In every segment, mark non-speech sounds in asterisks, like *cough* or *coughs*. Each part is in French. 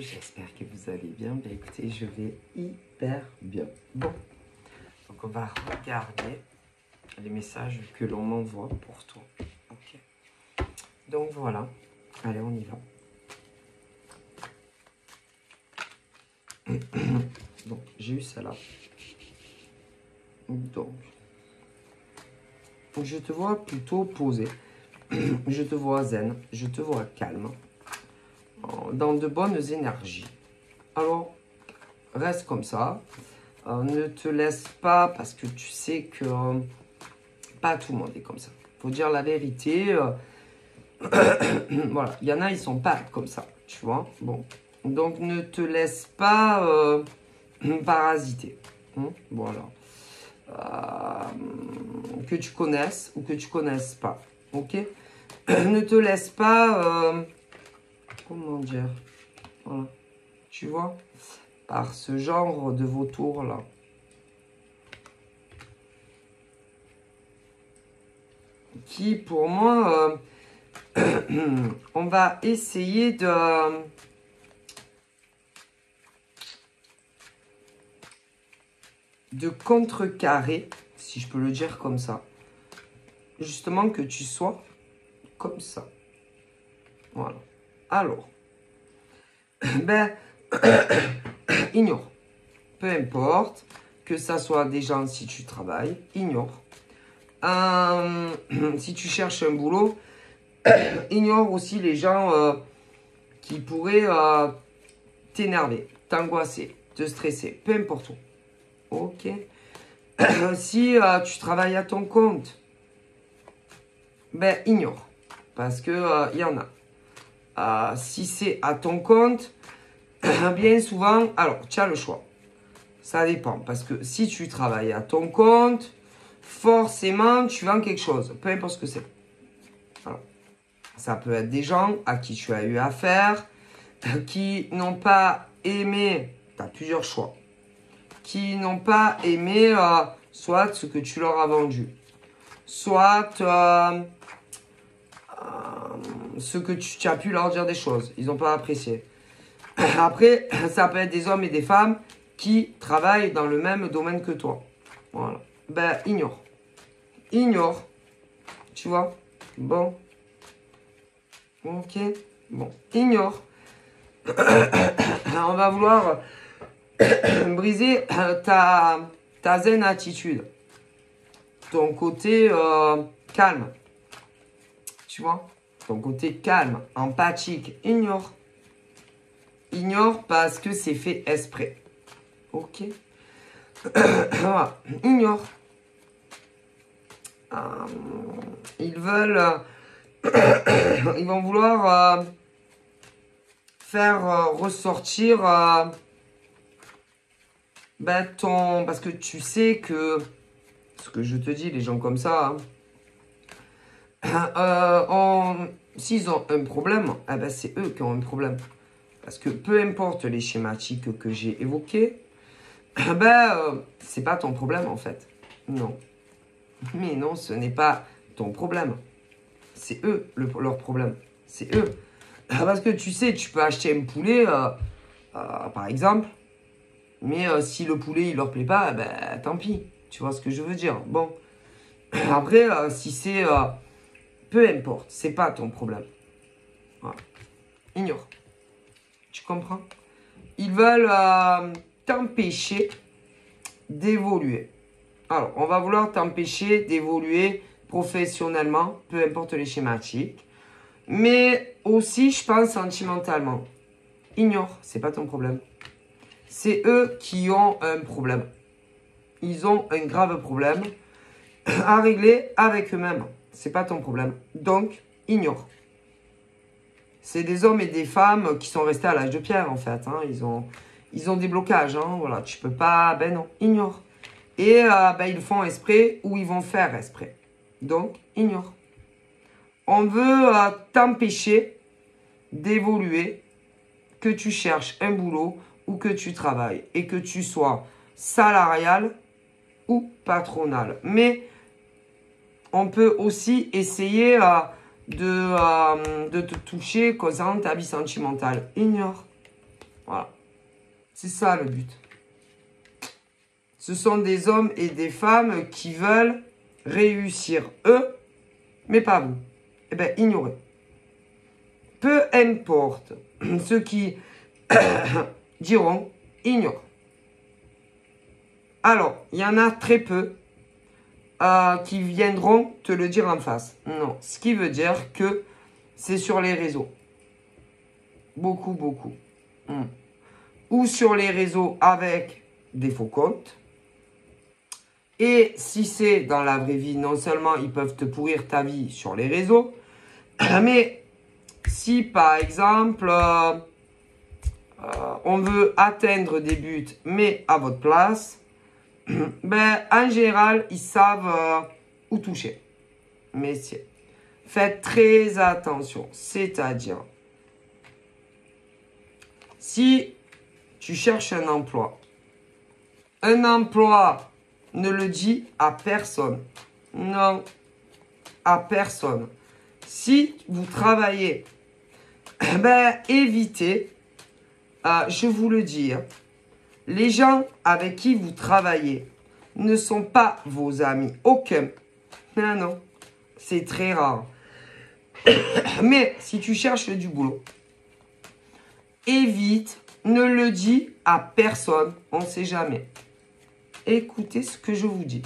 j'espère que vous allez bien. Ben, écoutez, je vais hyper bien. Bon, donc on va regarder les messages que l'on m'envoie pour toi. Ok. Donc voilà, allez, on y va. *coughs* Donc, j'ai eu ça là. Donc, je te vois plutôt posé. *coughs* Je te vois zen. Je te vois calme dans de bonnes énergies. Alors, reste comme ça. Euh, ne te laisse pas parce que tu sais que euh, pas tout le monde est comme ça. Faut dire la vérité. Euh, *coughs* voilà, il y en a, ils sont pas comme ça, tu vois. Bon, donc ne te laisse pas *coughs* parasiter. Hein, voilà. que tu connaisses ou que tu connaisses pas. Ok? *coughs* Ne te laisse pas comment dire, voilà, tu vois, par ce genre de vautour là. Qui pour moi, euh, *clears throat* on va essayer de... de contrecarrer, si je peux le dire comme ça, justement que tu sois comme ça. Voilà. Alors, *coughs* ben, *coughs* ignore. Peu importe, que ça soit des gens si tu travailles, ignore. Euh, *coughs* si tu cherches un boulot, ignore aussi les gens euh, qui pourraient euh, t'énerver, t'angoisser, te stresser, peu importe où. Ok Si tu travailles à ton compte, ben ignore. Parce que il y en a. Euh, si c'est à ton compte, *clears throat* bien souvent, alors tu as le choix. Ça dépend. Parce que si tu travailles à ton compte, forcément, tu vends quelque chose. Peu importe ce que c'est. Ça peut être des gens à qui tu as eu affaire, *clears throat* qui n'ont pas aimé, tu as plusieurs choix, qui n'ont pas aimé euh, soit ce que tu leur as vendu, soit euh, ce que tu, as pu leur dire des choses. Ils n'ont pas apprécié. *coughs* Après, *coughs* ça peut être des hommes et des femmes qui travaillent dans le même domaine que toi. Voilà. Ben, ignore. Ignore. Tu vois? Bon. Ok. Bon. Ignore. *coughs* On va vouloir briser ta, ta zen attitude. Ton côté euh, calme. Tu vois? Ton côté calme, empathique, ignore. Ignore parce que c'est fait esprit. Ok *coughs* Ignore. Euh, ils veulent... *coughs* ils vont vouloir euh, faire euh, ressortir ben, ton... Parce que tu sais que... Ce que je te dis, les gens comme ça... Hein, euh, s'ils ont un problème, eh ben c'est eux qui ont un problème. Parce que peu importe les schématiques que j'ai évoqués, eh ben, euh, c'est pas ton problème en fait. Non. Mais non, ce n'est pas ton problème. C'est eux leur problème. C'est eux. Parce que tu sais, tu peux acheter un poulet, euh, par exemple, mais si le poulet il leur plaît pas, eh ben tant pis. Tu vois ce que je veux dire? Bon. Après, si c'est peu importe, c'est pas ton problème. Ignore. Tu comprends? Ils veulent euh, t'empêcher d'évoluer. Alors, on va vouloir t'empêcher d'évoluer professionnellement, peu importe les schématiques, mais aussi, je pense, sentimentalement. Ignore, c'est pas ton problème. C'est eux qui ont un problème. Ils ont un grave problème à régler avec eux-mêmes c'est pas ton problème. Donc, ignore. C'est des hommes et des femmes qui sont restés à l'âge de pierre, en fait. Hein. Ils, ont, ils ont des blocages. Hein. Voilà, tu peux pas... Ben non, ignore. Et euh, ben, ils font esprit ou ils vont faire esprit. Donc, ignore. On veut euh, t'empêcher d'évoluer, que tu cherches un boulot ou que tu travailles et que tu sois salarial ou patronal. Mais on peut aussi essayer euh, de, euh, de te toucher causant ta vie sentimentale. Ignore. Voilà. C'est ça le but. Ce sont des hommes et des femmes qui veulent réussir eux, mais pas vous. Eh bien, ignorez. Peu importe *clears throat* ceux qui *coughs* diront, ignore. Alors, il y en a très peu qui viendront te le dire en face. Non, ce qui veut dire que c'est sur les réseaux. Beaucoup, beaucoup. Hmm. Ou sur les réseaux avec des faux comptes. Et si c'est dans la vraie vie, non seulement ils peuvent te pourrir ta vie sur les réseaux, *clears throat* mais si par exemple euh, euh, on veut atteindre des buts mais à votre place, *coughs* ben en général ils savent euh, où toucher. Messieurs, faites très attention. C'est-à-dire, si tu cherches un emploi, un emploi ne le dit à personne. Non, à personne. Si vous travaillez, *coughs* ben, évitez, euh, je vous le dis, hein, les gens avec qui vous travaillez ne sont pas vos amis. Aucun. Non, non. C'est très rare. *coughs* Mais si tu cherches du boulot, évite, ne le dis à personne. On ne sait jamais écoutez ce que je vous dis.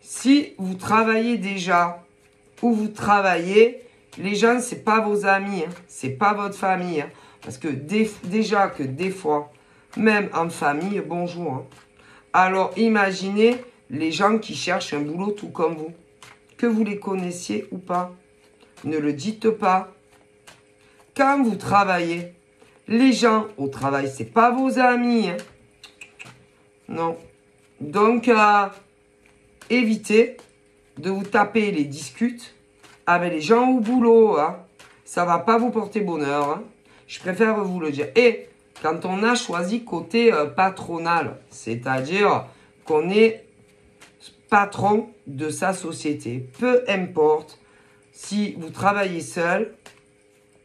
Si vous travaillez déjà ou vous travaillez, les gens, ce n'est pas vos amis, ce hein. c'est pas votre famille. Hein. parce que déjà que des fois, même en famille, bonjour. Hein. alors imaginez les gens qui cherchent un boulot tout comme vous. Que vous les connaissiez ou pas. Ne le dites pas. Quand vous travaillez, les gens au travail, c'est pas vos amis. Non. Donc, euh, évitez de vous taper les discutes avec les gens au boulot. Hein. Ça va pas vous porter bonheur. Hein. Je préfère vous le dire. Et quand on a choisi côté euh, patronal, c'est-à-dire qu'on est patron de sa société, peu importe si vous travaillez seul,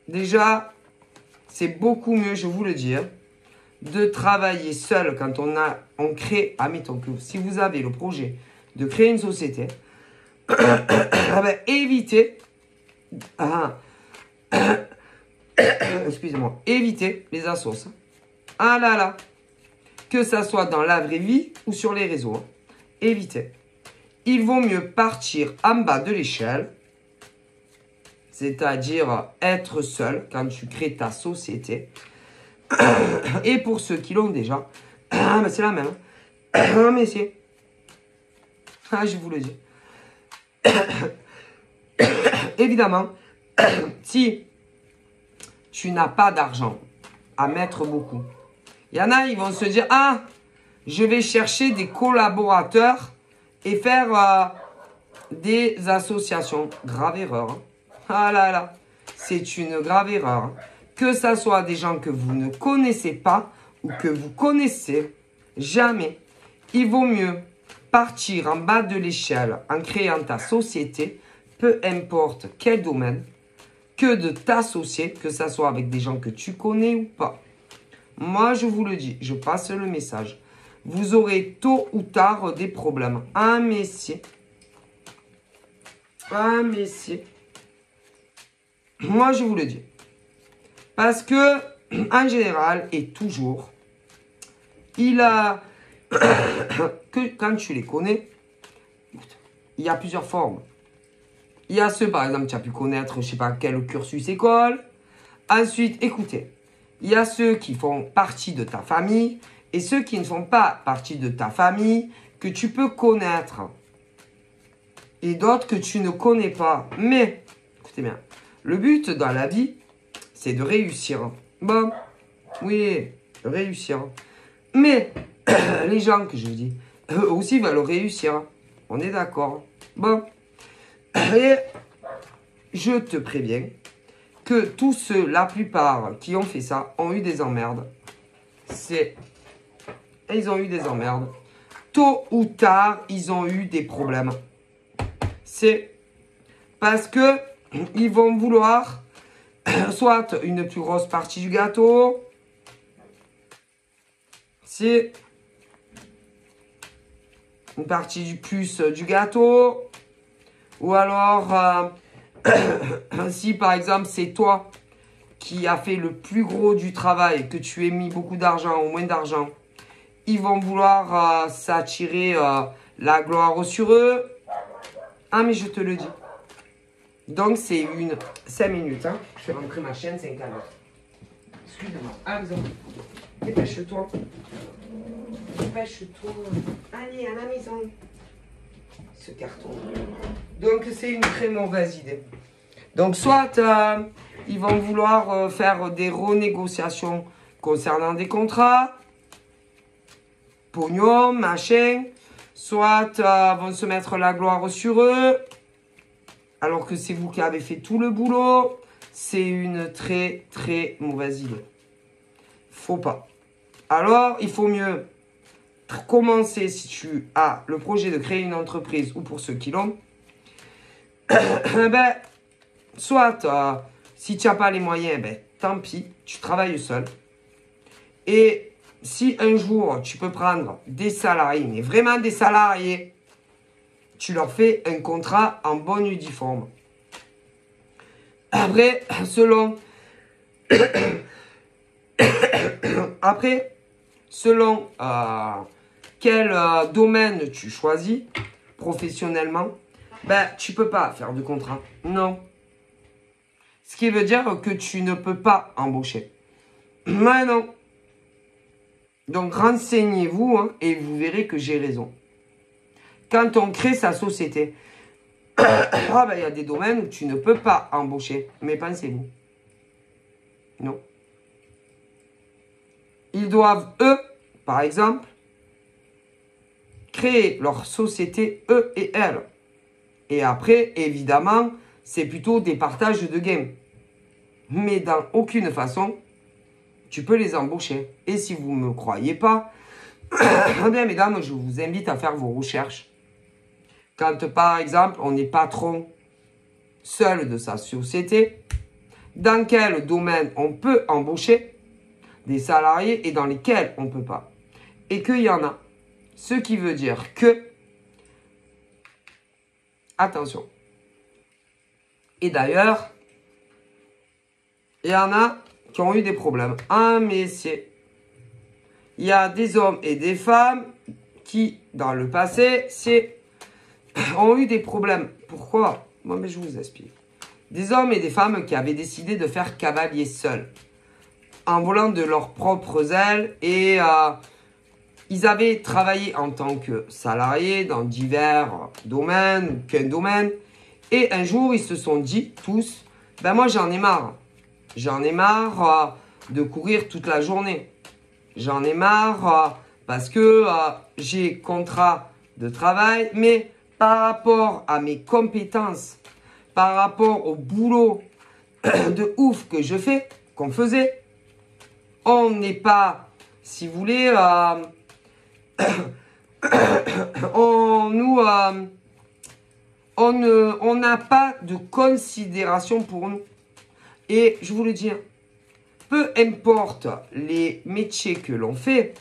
déjà, c'est beaucoup mieux, je vous le dis. Hein de travailler seul quand on a, on crée, admettons que si vous avez le projet de créer une société, ah *coughs* ben, évitez, ah, *coughs* excusez-moi, évitez les assos. Ah là là, que ça soit dans la vraie vie ou sur les réseaux, hein. évitez. Il vaut mieux partir en bas de l'échelle, c'est-à-dire être seul quand tu crées ta société, *coughs* et pour ceux qui l'ont déjà, *coughs* ah, c'est la même. *coughs* Ah, mais. Ah, je vous le dis. Évidemment, si tu n'as pas d'argent à mettre beaucoup, il y en a, ils vont se dire Ah, je vais chercher des collaborateurs et faire euh, des associations. Grave erreur. Hein. Ah là là, c'est une grave erreur. Hein que ce soit des gens que vous ne connaissez pas ou que vous connaissez, jamais, il vaut mieux partir en bas de l'échelle en créant ta société, peu importe quel domaine, que de t'associer, que ce soit avec des gens que tu connais ou pas. Moi, je vous le dis, je passe le message. Vous aurez tôt ou tard des problèmes. Un messier. Un messier. Moi, je vous le dis. Parce que, *clears throat* en général, et toujours, il a, *coughs* que quand tu les connais, il y a plusieurs formes. Il y a ceux, par exemple, tu as pu connaître, je sais pas quel cursus école. Ensuite, écoutez, il y a ceux qui font partie de ta famille et ceux qui ne font pas partie de ta famille que tu peux connaître. Et d'autres que tu ne connais pas. Mais, écoutez bien, le but dans la vie, c'est de réussir. Bon, oui, réussir. Mais *coughs* les gens que je dis, eux aussi veulent réussir. On est d'accord. Bon. *coughs* Et je te préviens que tous ceux, la plupart qui ont fait ça, ont eu des emmerdes. C'est. Ils ont eu des emmerdes. Tôt ou tard, ils ont eu des problèmes. C'est parce que *clears throat* ils vont vouloir *clears throat* soit une plus grosse partie du gâteau, c'est une partie du plus du gâteau. Ou alors, euh, si par exemple c'est toi qui a fait le plus gros du travail, que tu aies mis beaucoup d'argent ou moins d'argent, ils vont vouloir euh, s'attirer euh, la gloire sur eux. Ah, mais je te le dis. Donc, c'est une 5 minutes. Hein. Je vais rentrer ma chaîne, c'est un calme. Excuse-moi. Ah, Dépêche-toi. Dépêche-toi. Allez, à la maison. Ce carton. Donc, c'est une très mauvaise idée. Donc, soit euh, ils vont vouloir euh, faire des renégociations concernant des contrats, pognon, machin, soit euh, vont se mettre la gloire sur eux, alors que c'est vous qui avez fait tout le boulot. C'est une très, très mauvaise idée. Faut pas. Alors, il faut mieux commencer si tu as le projet de créer une entreprise ou pour ceux qui l'ont. ben, soit euh, si tu n'as pas les moyens, ben, tant pis, tu travailles seul. Et si un jour tu peux prendre des salariés, mais vraiment des salariés, tu leur fais un contrat en bonne uniforme. Après, *coughs* selon *coughs* après, selon euh, quel euh, domaine tu choisis professionnellement, ben, tu peux pas faire de contrat. Non. Ce qui veut dire que tu ne peux pas embaucher. Maintenant, donc renseignez-vous hein, et vous verrez que j'ai raison. Quand on crée sa société, *coughs* ah ben, il y a des domaines où tu ne peux pas embaucher. Mais pensez-vous. Non. Ils doivent, eux, par exemple, créer leur société, eux et elles. Et après, évidemment, c'est plutôt des partages de gains. Mais dans aucune façon, tu peux les embaucher. Et si vous ne me croyez pas, *coughs* eh bien mesdames, je vous invite à faire vos recherches. Quand par exemple, on est patron seul de sa société, dans quel domaine on peut embaucher des salariés et dans lesquels on ne peut pas? Et qu'il y en a. Ce qui veut dire que, attention, et d'ailleurs, il y en a qui ont eu des problèmes. Un métier. Il y a des hommes et des femmes qui, dans le passé, *coughs* ont eu des problèmes. Pourquoi? Moi, mais je vous explique. Des hommes et des femmes qui avaient décidé de faire cavalier seul, en volant de leurs propres ailes et ils avaient travaillé en tant que salariés dans divers domaines, qu'un domaine. Et un jour, ils se sont dit tous, ben moi j'en ai marre. J'en ai marre euh, de courir toute la journée. J'en ai marre euh, parce que euh, j'ai contrat de travail, mais par rapport à mes compétences, par rapport au boulot *clears throat* de ouf que je fais, qu'on faisait, on n'est pas, si vous voulez, on nous on n'a pas de considération pour nous. Et je vous le dis, hein, peu importe les métiers que l'on fait,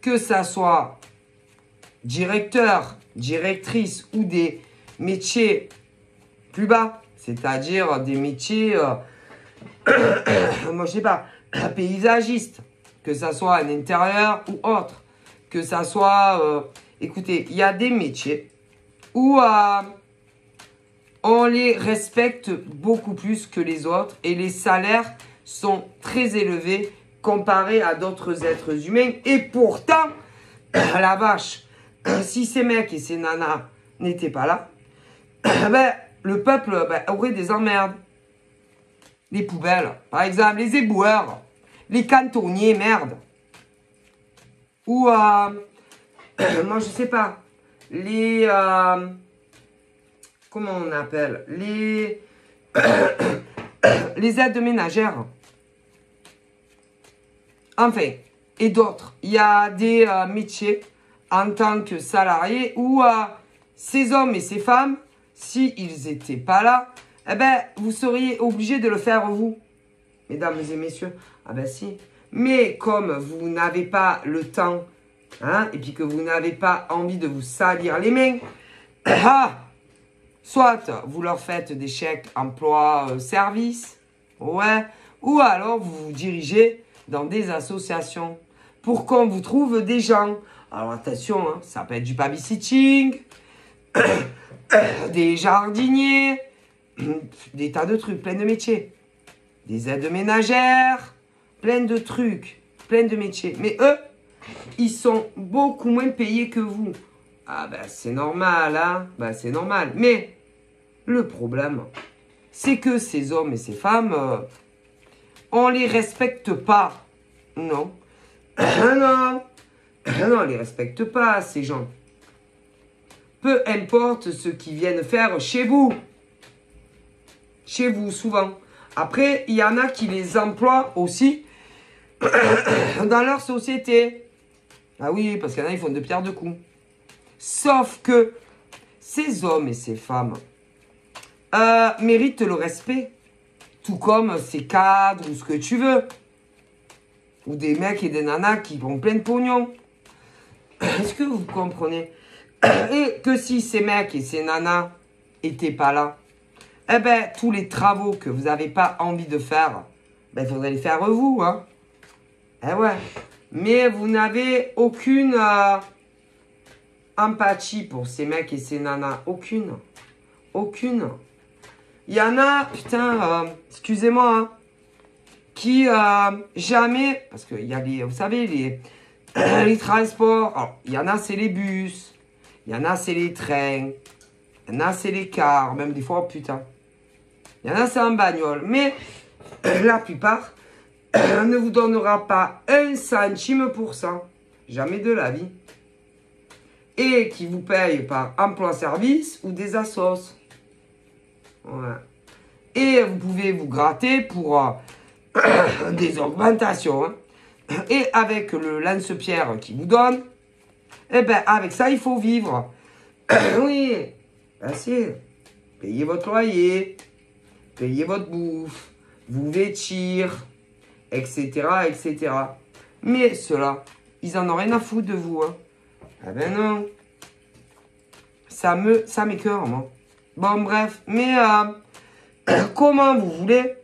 que ça soit directeur, directrice ou des métiers plus bas, c'est-à-dire des métiers, euh, *coughs* moi je sais pas, *coughs* paysagiste, que ça soit un intérieur ou autre, que ça soit, euh, écoutez, il y a des métiers où euh, on les respecte beaucoup plus que les autres et les salaires sont très élevés comparés à d'autres êtres humains. Et pourtant, *coughs* la vache, *coughs* si ces mecs et ces nanas n'étaient pas là, *coughs* ben, le peuple ben, aurait des emmerdes. Les poubelles, par exemple, les éboueurs, les cantonniers, merde. Ou, euh, *clears throat* moi je sais pas, les... Euh, comment on appelle? Les... *clears throat* les aides ménagères. Enfin, et d'autres. Il y a des euh, métiers en tant que salariés où euh, ces hommes et ces femmes, s'ils n'étaient pas là, eh ben, vous seriez obligé de le faire vous. Mesdames et messieurs, ah ben si. Mais comme vous n'avez pas le temps, hein, et puis que vous n'avez pas envie de vous salir les mains, *coughs* ah, soit vous leur faites des chèques emploi-service, ouais, ou alors vous vous dirigez dans des associations pour qu'on vous trouve des gens. Alors attention, hein, ça peut être du babysitting, *coughs* des jardiniers, *coughs* des tas de trucs, plein de métiers. Des aides ménagères, plein de trucs, plein de métiers. Mais eux, ils sont beaucoup moins payés que vous. Ah ben c'est normal, hein Ben c'est normal. Mais le problème, c'est que ces hommes et ces femmes, euh, on les respecte pas. Non. *coughs* non. *coughs* Non, on les respecte pas, ces gens. Peu importe ce qu'ils viennent faire chez vous. Chez vous, souvent. Après, il y en a qui les emploient aussi *coughs* dans leur société. Ah oui, parce qu'il y en a, ils font de pierre de coups. Sauf que ces hommes et ces femmes euh, méritent le respect. Tout comme ces cadres ou ce que tu veux. Ou des mecs et des nanas qui vont plein de pognon. *coughs* Est-ce que vous comprenez *coughs* Et que si ces mecs et ces nanas étaient pas là, eh ben, tous les travaux que vous n'avez pas envie de faire, ben, il faudrait les faire vous, hein. Eh. Mais vous n'avez aucune euh, empathie pour ces mecs et ces nanas. Aucune. Aucune. Il y en a, putain, euh, excusez-moi, hein, qui euh, jamais, parce qu'il y a les, vous savez, les, *clears throat* les transports, il y en a, c'est les bus, il y en a, c'est les trains, il y en a, c'est les cars, même des fois, putain. Il y en a, c'est en bagnole. Mais *clears throat* la plupart ne vous donnera pas un centime pour ça. Jamais de la vie. Et qui vous paye par emploi-service ou des assos. Et vous pouvez vous gratter pour euh, *coughs* des augmentations. Hein. Et avec le lance-pierre qui vous donne, eh ben avec ça, il faut vivre. *coughs* oui, assez. Payez votre loyer, payez votre bouffe, vous vêtir, etc., etc. Mais ceux-là, ils en ont rien à foutre de vous. Hein. Ah ben non. Ça me, ça m'écœure, moi. Bon, bref. Mais euh, *coughs* comment vous voulez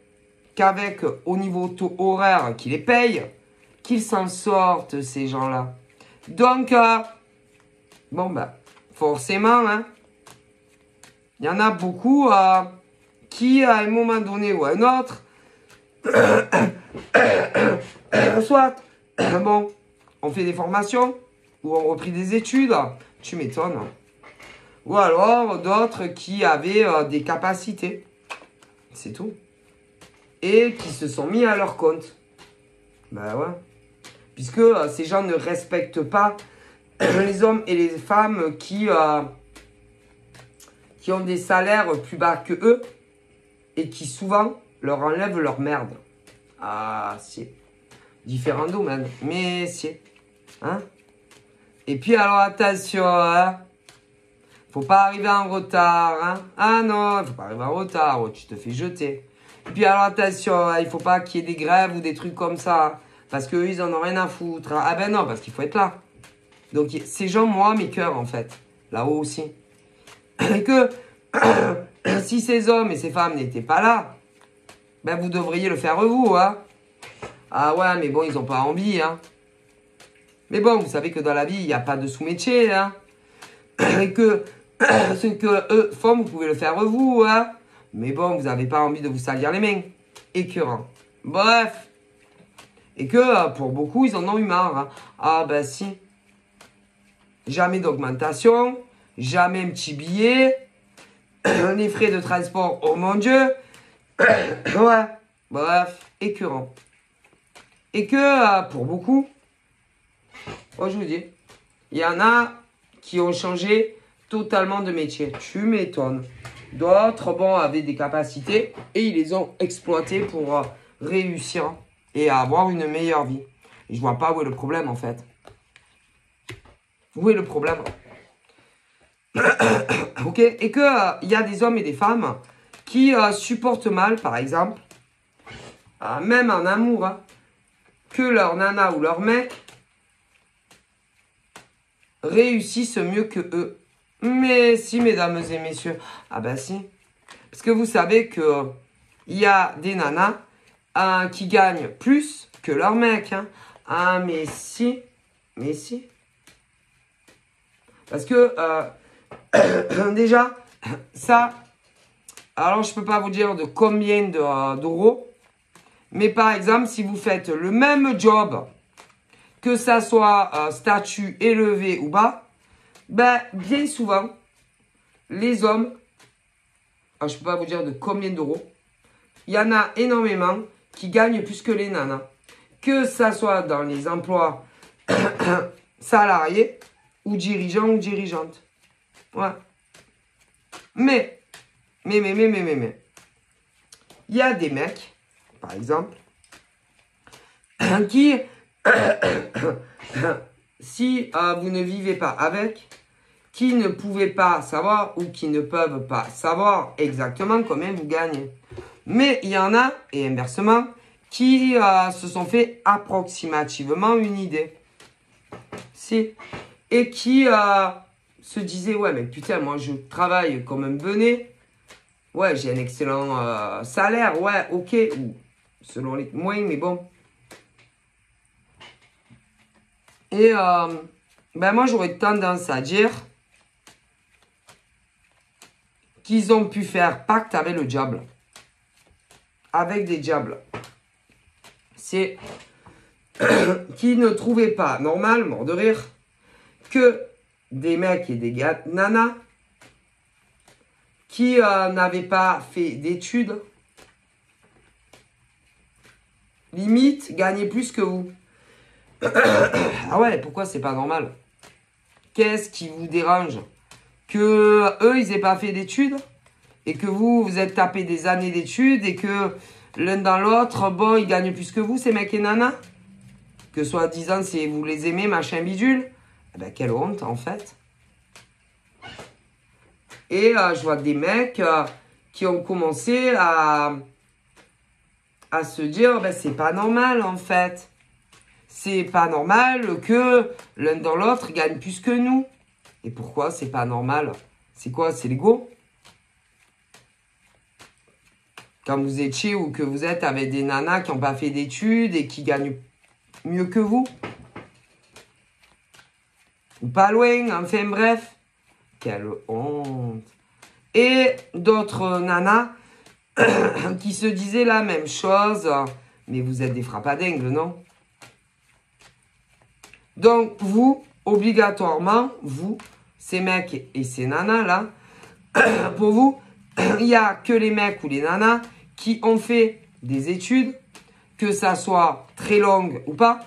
qu'avec, au niveau taux horaire qui les paye, qu'ils s'en sortent, ces gens-là? Donc, euh, bon, ben, forcément, hein, il y en a beaucoup... Euh, qui, à un moment donné ou à un autre, *coughs* *coughs* *coughs* soit, *coughs* bon, on fait des formations ou on repris des études, tu m'étonnes. Ou alors d'autres qui avaient euh, des capacités. C'est tout. Et qui se sont mis à leur compte. Ben ouais. Puisque euh, ces gens ne respectent pas *coughs* les hommes et les femmes qui, euh, qui ont des salaires plus bas que eux et qui souvent leur enlèvent leur merde. Ah, si. Différents domaines, mais si. Hein Et puis alors attention, hein Faut pas arriver en retard, hein Ah non, faut pas arriver en retard, oh, tu te fais jeter. Et puis alors attention, hein, il faut pas qu'il y ait des grèves ou des trucs comme ça. Parce qu'eux, ils en ont rien à foutre. Hein. Ah ben non, parce qu'il faut être là. Donc ces gens, moi, mes cœurs, en fait. Là-haut aussi. *coughs* Et que *coughs* si ces hommes et ces femmes n'étaient pas là, ben vous devriez le faire vous, hein. Ah ouais, mais bon, ils n'ont pas envie, hein. Mais bon, vous savez que dans la vie, il n'y a pas de sous-métier, hein. *clears throat* Et que *clears throat* ce que eux font, vous pouvez le faire vous, hein. Mais bon, vous n'avez pas envie de vous salir les mains. Écœurant. Bref. Et que pour beaucoup, ils en ont eu marre. Hein. Ah ben si. Jamais d'augmentation, jamais un petit billet, *clears throat* les frais de transport, oh mon Dieu. *coughs* ouais, bref, écœurant. Et que euh, pour beaucoup, oh, je vous dis, il y en a qui ont changé totalement de métier. Tu m'étonnes. D'autres, bon, avaient des capacités et ils les ont exploitées pour euh, réussir et avoir une meilleure vie. Et je vois pas où est le problème en fait. Où est le problème? *coughs* Ok Et qu'il euh, il y a des hommes et des femmes qui euh, supportent mal, par exemple, euh, même en amour, hein, que leur nana ou leur mec réussissent mieux que eux. Mais si, mesdames et messieurs. Ah ben si. Parce que vous savez que il y a des nanas hein, qui gagnent plus que leur mec. Hein. Ah mais si. Mais si. Parce que euh, *coughs* déjà, ça, alors je peux pas vous dire de combien euh, d'euros. mais par exemple, si vous faites le même job, que ça soit euh, statut élevé ou bas, ben, bien souvent, les hommes, je ne peux pas vous dire de combien d'euros, il y en a énormément qui gagnent plus que les nanas. Que ça soit dans les emplois *coughs* salariés ou dirigeants ou dirigeantes. Ouais. Mais, mais, mais, mais, mais, mais, mais, il y a des mecs, par exemple, *coughs* qui, *coughs* si euh, vous ne vivez pas avec, qui ne pouvaient pas savoir ou qui ne peuvent pas savoir exactement combien vous gagnez. Mais il y en a, et inversement, qui euh, se sont fait approximativement une idée. Si. Et qui euh, se disaient, ouais, mais putain, moi je travaille comme un benet. Ouais, j'ai un excellent euh, salaire, ouais, ok. Ou selon les moyens, mais bon. Et ben moi j'aurais tendance à dire qu'ils ont pu faire pacte avec le diable. Avec des diables. C'est *coughs* qui ne trouvaient pas normal, mort de rire, que des mecs et des gars, nanas, qui euh, n'avaient pas fait d'études, limite, gagnaient plus que vous. *coughs* ah ouais, pourquoi c'est pas normal? Qu'est-ce qui vous dérange? Que eux, ils n'aient pas fait d'études et que vous, vous êtes tapé des années d'études et que l'un dans l'autre, bon, ils gagnent plus que vous, ces mecs et nanas? Que soi-disant, si vous les aimez, machin bidule? Eh ben, quelle honte, en fait. Et euh, je vois des mecs euh, qui ont commencé à, à se dire, ben, c'est pas normal, en fait. C'est pas normal que l'un dans l'autre gagne plus que nous. Et pourquoi c'est pas normal? C'est quoi? C'est l'ego? Quand vous étiez ou que vous êtes avec des nanas qui n'ont pas fait d'études et qui gagnent mieux que vous? Ou pas loin, enfin bref. Quelle honte Et d'autres nanas *coughs* qui se disaient la même chose. Mais vous êtes des frappadingues, non? Donc, vous, obligatoirement, vous, ces mecs et ces nanas là, *coughs* pour vous, *coughs* il n'y a que les mecs ou les nanas qui ont fait des études, que ça soit très longue ou pas,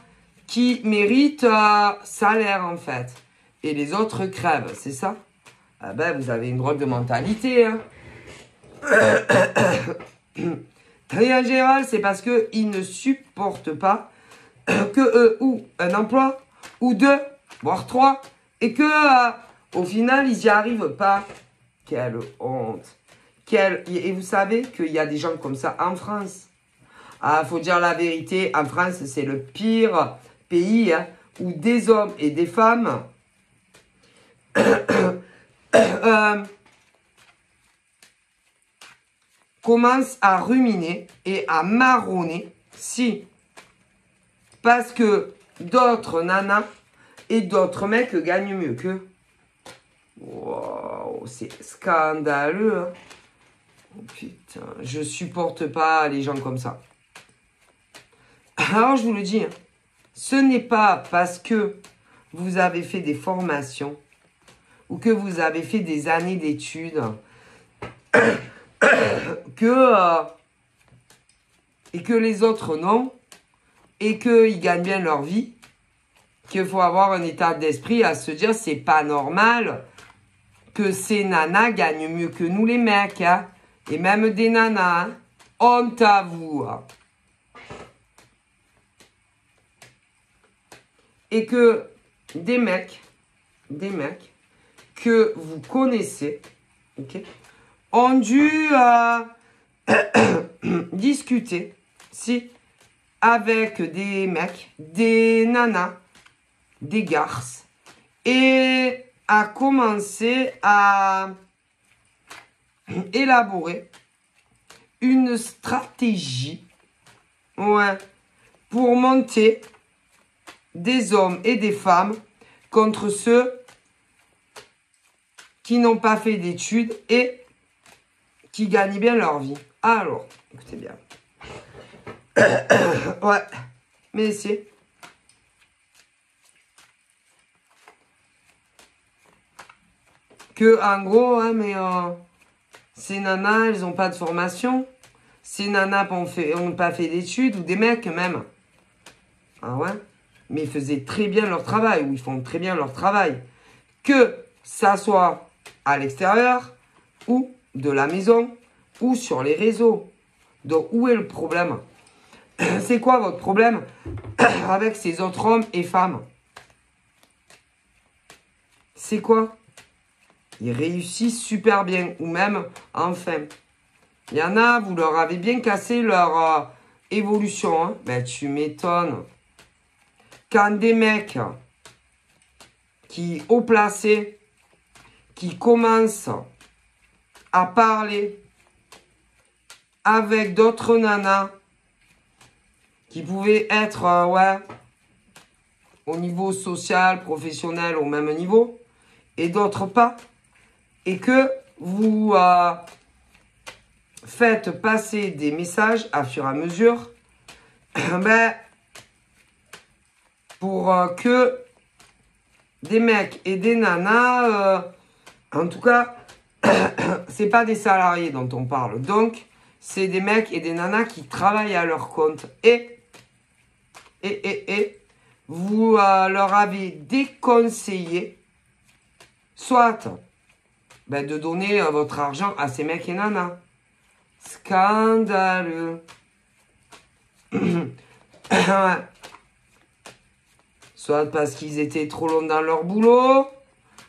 qui méritent euh, salaire en fait. Et les autres crèvent, c'est ça? Ah ben, Vous avez une drôle de mentalité. Hein. *coughs* En général, c'est parce qu'ils ne supportent pas *coughs* que eux ou un emploi, ou deux, voire trois, et que euh, au final, ils n'y arrivent pas. Quelle honte. Quelle... Et vous savez qu'il y a des gens comme ça en France. Ah, faut dire la vérité, en France, c'est le pire pays hein, où des hommes et des femmes *coughs* euh, commencent à ruminer et à marronner si parce que d'autres nanas et d'autres mecs gagnent mieux qu'eux. C'est scandaleux. Hein. Oh, je supporte pas les gens comme ça. Alors je vous le dis, hein, ce n'est pas parce que vous avez fait des formations ou que vous avez fait des années d'études *coughs* que euh, et que les autres non et qu'ils gagnent bien leur vie qu'il faut avoir un état d'esprit à se dire c'est pas normal que ces nanas gagnent mieux que nous les mecs, hein. Et même des nanas, hein. Honte à vous. Hein. Et que des mecs, des mecs que vous connaissez, ont dû euh, *clears throat* discuter, si, avec des mecs, des nanas, des garces, et a commencé à *clears throat* élaborer une stratégie pour monter des hommes et des femmes contre ceux qui n'ont pas fait d'études et qui gagnent bien leur vie. Alors, écoutez bien. *coughs* ouais, mais c'est... Que, en gros, hein, mais euh, ces nanas, elles n'ont pas de formation. Ces nanas n'ont pas fait d'études, ou des mecs même. Ah ouais? Mais ils faisaient très bien leur travail, ou ils font très bien leur travail. Que ça soit à l'extérieur, ou de la maison, ou sur les réseaux. Donc, où est le problème *clears throat* C'est quoi votre problème *clears throat* avec ces autres hommes et femmes? C'est quoi? Ils réussissent super bien, ou même enfin. Il y en a, vous leur avez bien cassé leur euh, évolution. Hein ben, tu m'étonnes. Quand des mecs qui, haut placés, qui commencent à parler avec d'autres nanas qui pouvaient être, euh, ouais, au niveau social, professionnel, au même niveau, et d'autres pas, et que vous euh, faites passer des messages à fur et à mesure, *coughs* ben, pour euh, que des mecs et des nanas, en tout cas, *coughs* c'est pas des salariés dont on parle. Donc, c'est des mecs et des nanas qui travaillent à leur compte. Et, et, et, et, vous leur avez déconseillé, soit ben, de donner euh, votre argent à ces mecs et nanas. Scandaleux. *coughs* soit parce qu'ils étaient trop longs dans leur boulot.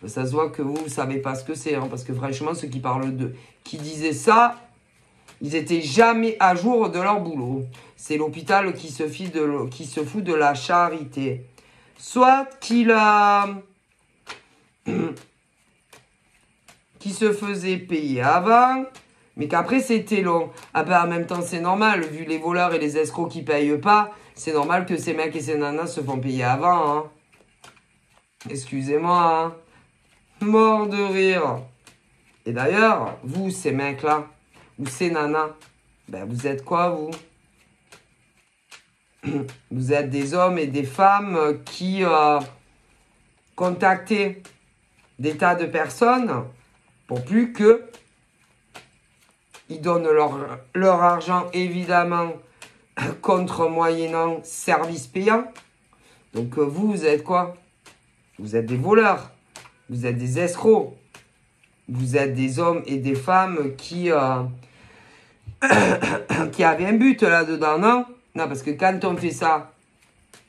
Ça se voit que vous ne savez pas ce que c'est. Hein, parce que franchement, ceux qui parlent de... qui disaient ça, ils étaient jamais à jour de leur boulot. C'est l'hôpital qui se, de, qui se fout de la charité. Soit qu'il a... *clears throat* qui se faisait payer avant, mais qu'après c'était long. Ah ben en même temps c'est normal, vu les voleurs et les escrocs qui payent pas, c'est normal que ces mecs et ces nanas se font payer avant. Hein. Excusez-moi. Hein. Mort de rire. Et d'ailleurs, vous, ces mecs-là, ou ces nanas, ben vous êtes quoi vous? *clears throat* Vous êtes des hommes et des femmes qui euh, contactaient des tas de personnes pour plus que ils donnent leur, leur argent évidemment *clears throat* contre moyennant service payant. Donc euh, vous, vous êtes quoi? Vous êtes des voleurs, vous êtes des escrocs, vous êtes des hommes et des femmes qui, euh, *coughs* qui avait un but là-dedans, non? Non, parce que quand on fait ça,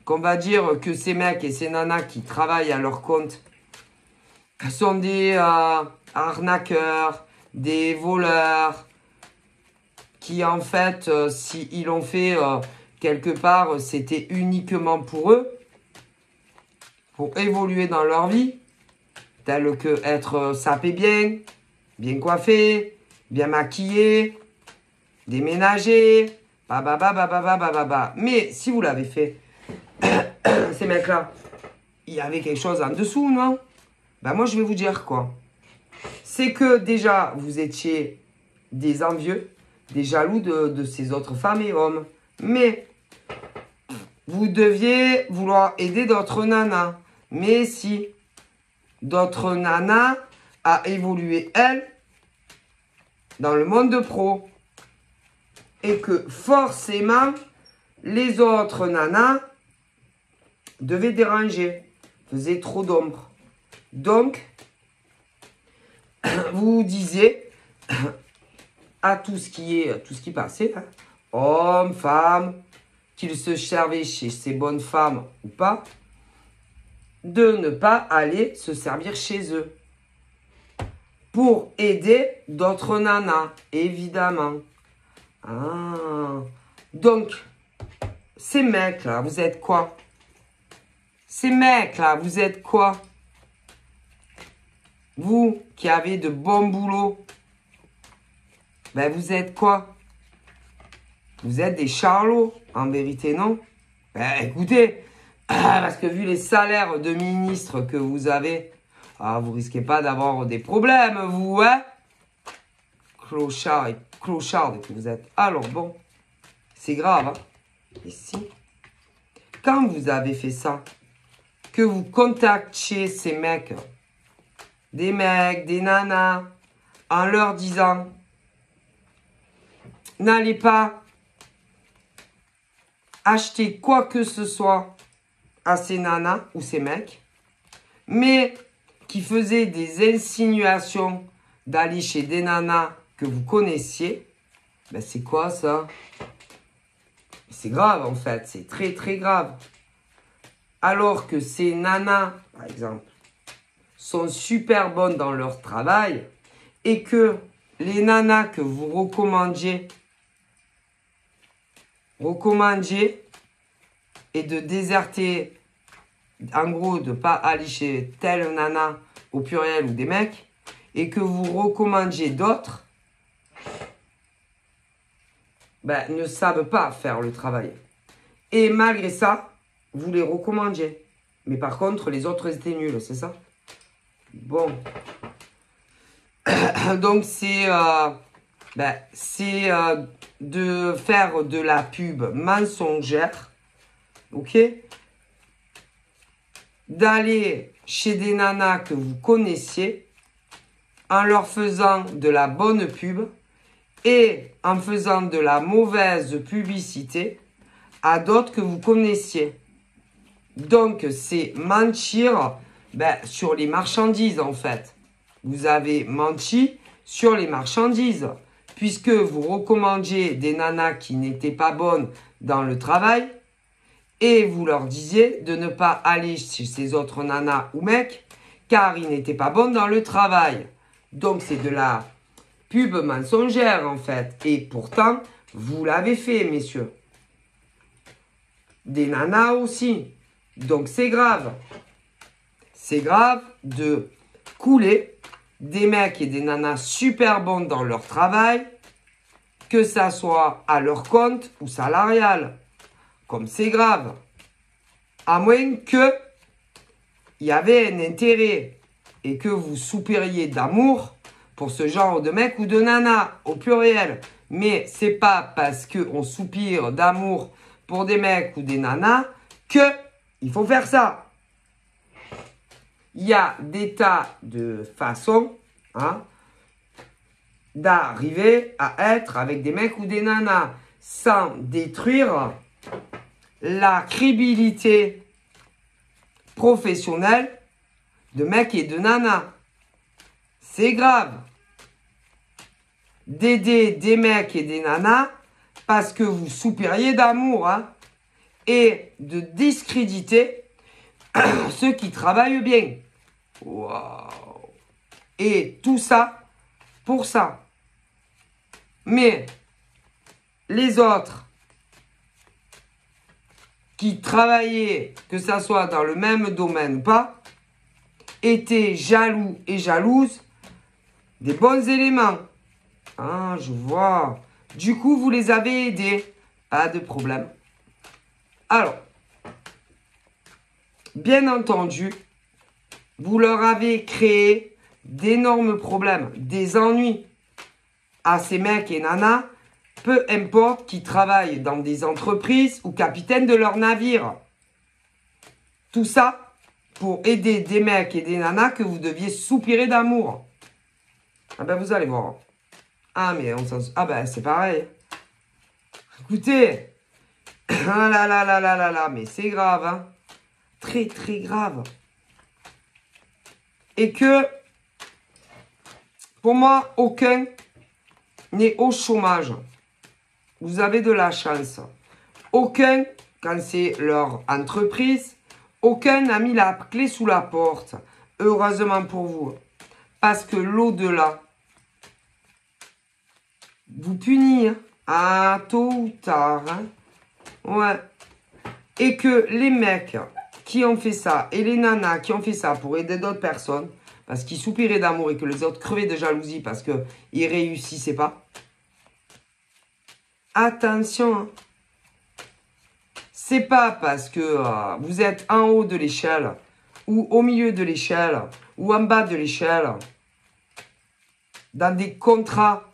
qu'on va dire que ces mecs et ces nanas qui travaillent à leur compte sont des euh, arnaqueurs, des voleurs, qui en fait, euh, s'ils l'ont fait quelque part, c'était uniquement pour eux, pour évoluer dans leur vie, tel que être sapé bien, bien coiffé, bien maquillé, déménager, bah, bah, bah, bah, bah, Mais si vous l'avez fait, *coughs* ces mecs-là, il y avait quelque chose en dessous, non? Bah moi, je vais vous dire quoi. C'est que déjà, vous étiez des envieux, des jaloux de, de ces autres femmes et hommes. Mais vous deviez vouloir aider d'autres nanas. Mais si d'autres nanas a évolué, elles, dans le monde pro, et que forcément, les autres nanas devaient déranger, faisaient trop d'ombre. Donc, *coughs* vous disiez *coughs* à tout ce qui est, tout ce qui passait, hein, hommes, femmes, qu'ils se servaient chez ces bonnes femmes ou pas, de ne pas aller se servir chez eux. Pour aider d'autres nanas, évidemment. Ah. Donc, ces mecs là, vous êtes quoi? Ces mecs là, vous êtes quoi? Vous qui avez de bons boulots, ben vous êtes quoi? Vous êtes des charlots, en vérité, non? Ben écoutez, parce que vu les salaires de ministres que vous avez, ah, vous risquez pas d'avoir des problèmes, vous, hein? Clochard et clochard que vous êtes. Alors bon, c'est grave, hein? Et si, quand vous avez fait ça, que vous contactiez ces mecs, des mecs, des nanas, en leur disant, n'allez pas acheter quoi que ce soit à ces nanas ou ces mecs, mais qui faisaient des insinuations d'aller chez des nanas que vous connaissiez, ben c'est quoi ça? C'est grave en fait, c'est très très grave. Alors que ces nanas, par exemple, sont super bonnes dans leur travail et que les nanas que vous recommandiez, recommandiez et de déserter en gros, de pas aller chez telle nana au pluriel ou des mecs, et que vous recommandiez d'autres, ben, ne savent pas faire le travail. Et malgré ça, vous les recommandiez. Mais par contre, les autres étaient nuls, c'est ça? Bon. *coughs* Donc, c'est euh, ben, euh, de faire de la pub mensongère. Ok? D'aller chez des nanas que vous connaissiez en leur faisant de la bonne pub et en faisant de la mauvaise publicité à d'autres que vous connaissiez. Donc, c'est mentir ben, sur les marchandises, en fait. Vous avez menti sur les marchandises, puisque vous recommandiez des nanas qui n'étaient pas bonnes dans le travail, et vous leur disiez de ne pas aller chez ces autres nanas ou mecs car ils n'étaient pas bons dans le travail. Donc c'est de la pub mensongère en fait. Et pourtant, vous l'avez fait, messieurs. Des nanas aussi. Donc c'est grave. C'est grave de couler des mecs et des nanas super bons dans leur travail, que ça soit à leur compte ou salarial comme c'est grave. À moins que il y avait un intérêt et que vous soupiriez d'amour pour ce genre de mec ou de nana au pluriel. Mais c'est pas parce qu'on soupire d'amour pour des mecs ou des nanas que il faut faire ça. Il y a des tas de façons hein, d'arriver à être avec des mecs ou des nanas sans détruire la crédibilité professionnelle de mecs et de nanas. C'est grave. D'aider des mecs et des nanas parce que vous soupiriez d'amour hein, et de discréditer *coughs* ceux qui travaillent bien. Et tout ça pour ça. Mais les autres qui travaillaient, que ça soit dans le même domaine ou pas, étaient jaloux et jalouses des bons éléments. Ah, je vois. Du coup, vous les avez aidés. Pas de problème. Alors, bien entendu, vous leur avez créé d'énormes problèmes, des ennuis à ces mecs et nanas peu importe qui travaillent dans des entreprises ou capitaines de leur navire. Tout ça pour aider des mecs et des nanas que vous deviez soupirer d'amour. Ah ben vous allez voir. Ah mais on s'en... Ah ben c'est pareil. Écoutez. *coughs* Ah là là là là là là. Mais c'est grave. Hein. Très très grave. Et que pour moi, aucun n'est au chômage vous avez de la chance. Aucun, quand c'est leur entreprise, aucun n'a mis la clé sous la porte. Heureusement pour vous. Parce que l'au-delà vous punit. Hein. À tôt ou tard. Hein. Ouais. Et que les mecs qui ont fait ça et les nanas qui ont fait ça pour aider d'autres personnes, parce qu'ils soupiraient d'amour et que les autres crevaient de jalousie parce qu'ils réussissaient pas. Attention, c'est pas parce que euh, vous êtes en haut de l'échelle ou au milieu de l'échelle ou en bas de l'échelle dans des contrats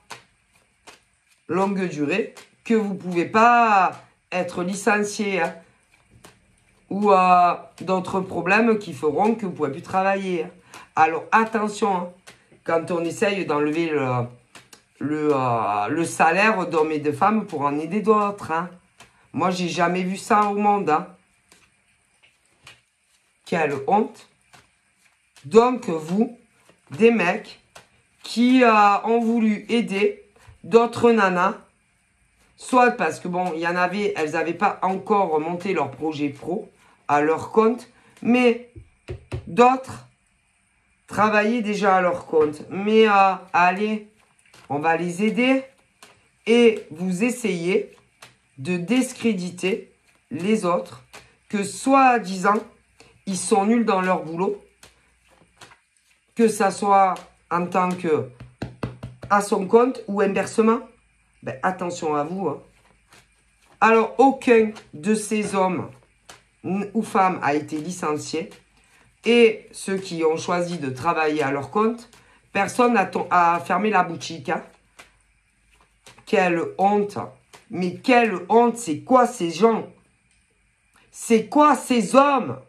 longue durée que vous pouvez pas être licencié hein, ou euh, d'autres problèmes qui feront que vous ne pourrez plus travailler. Alors attention, hein, quand on essaye d'enlever le, le, euh, le, salaire d'hommes et de femmes pour en aider d'autres. Hein. Moi, j'ai jamais vu ça au monde. Hein. Quelle honte. Donc, vous, des mecs qui euh, ont voulu aider d'autres nanas, soit parce que, bon, il y en avait, elles n'avaient pas encore monté leur projet pro à leur compte, mais d'autres travaillaient déjà à leur compte. Mais euh, allez, on va les aider et vous essayez de discréditer les autres que soi-disant ils sont nuls dans leur boulot, que ça soit en tant que à son compte ou inversement, ben, attention à vous. Hein. Alors, aucun de ces hommes ou femmes a été licencié. Et ceux qui ont choisi de travailler à leur compte, personne n'a fermé la boutique. Hein. Quelle honte. Mais quelle honte, c'est quoi ces gens? C'est quoi ces hommes?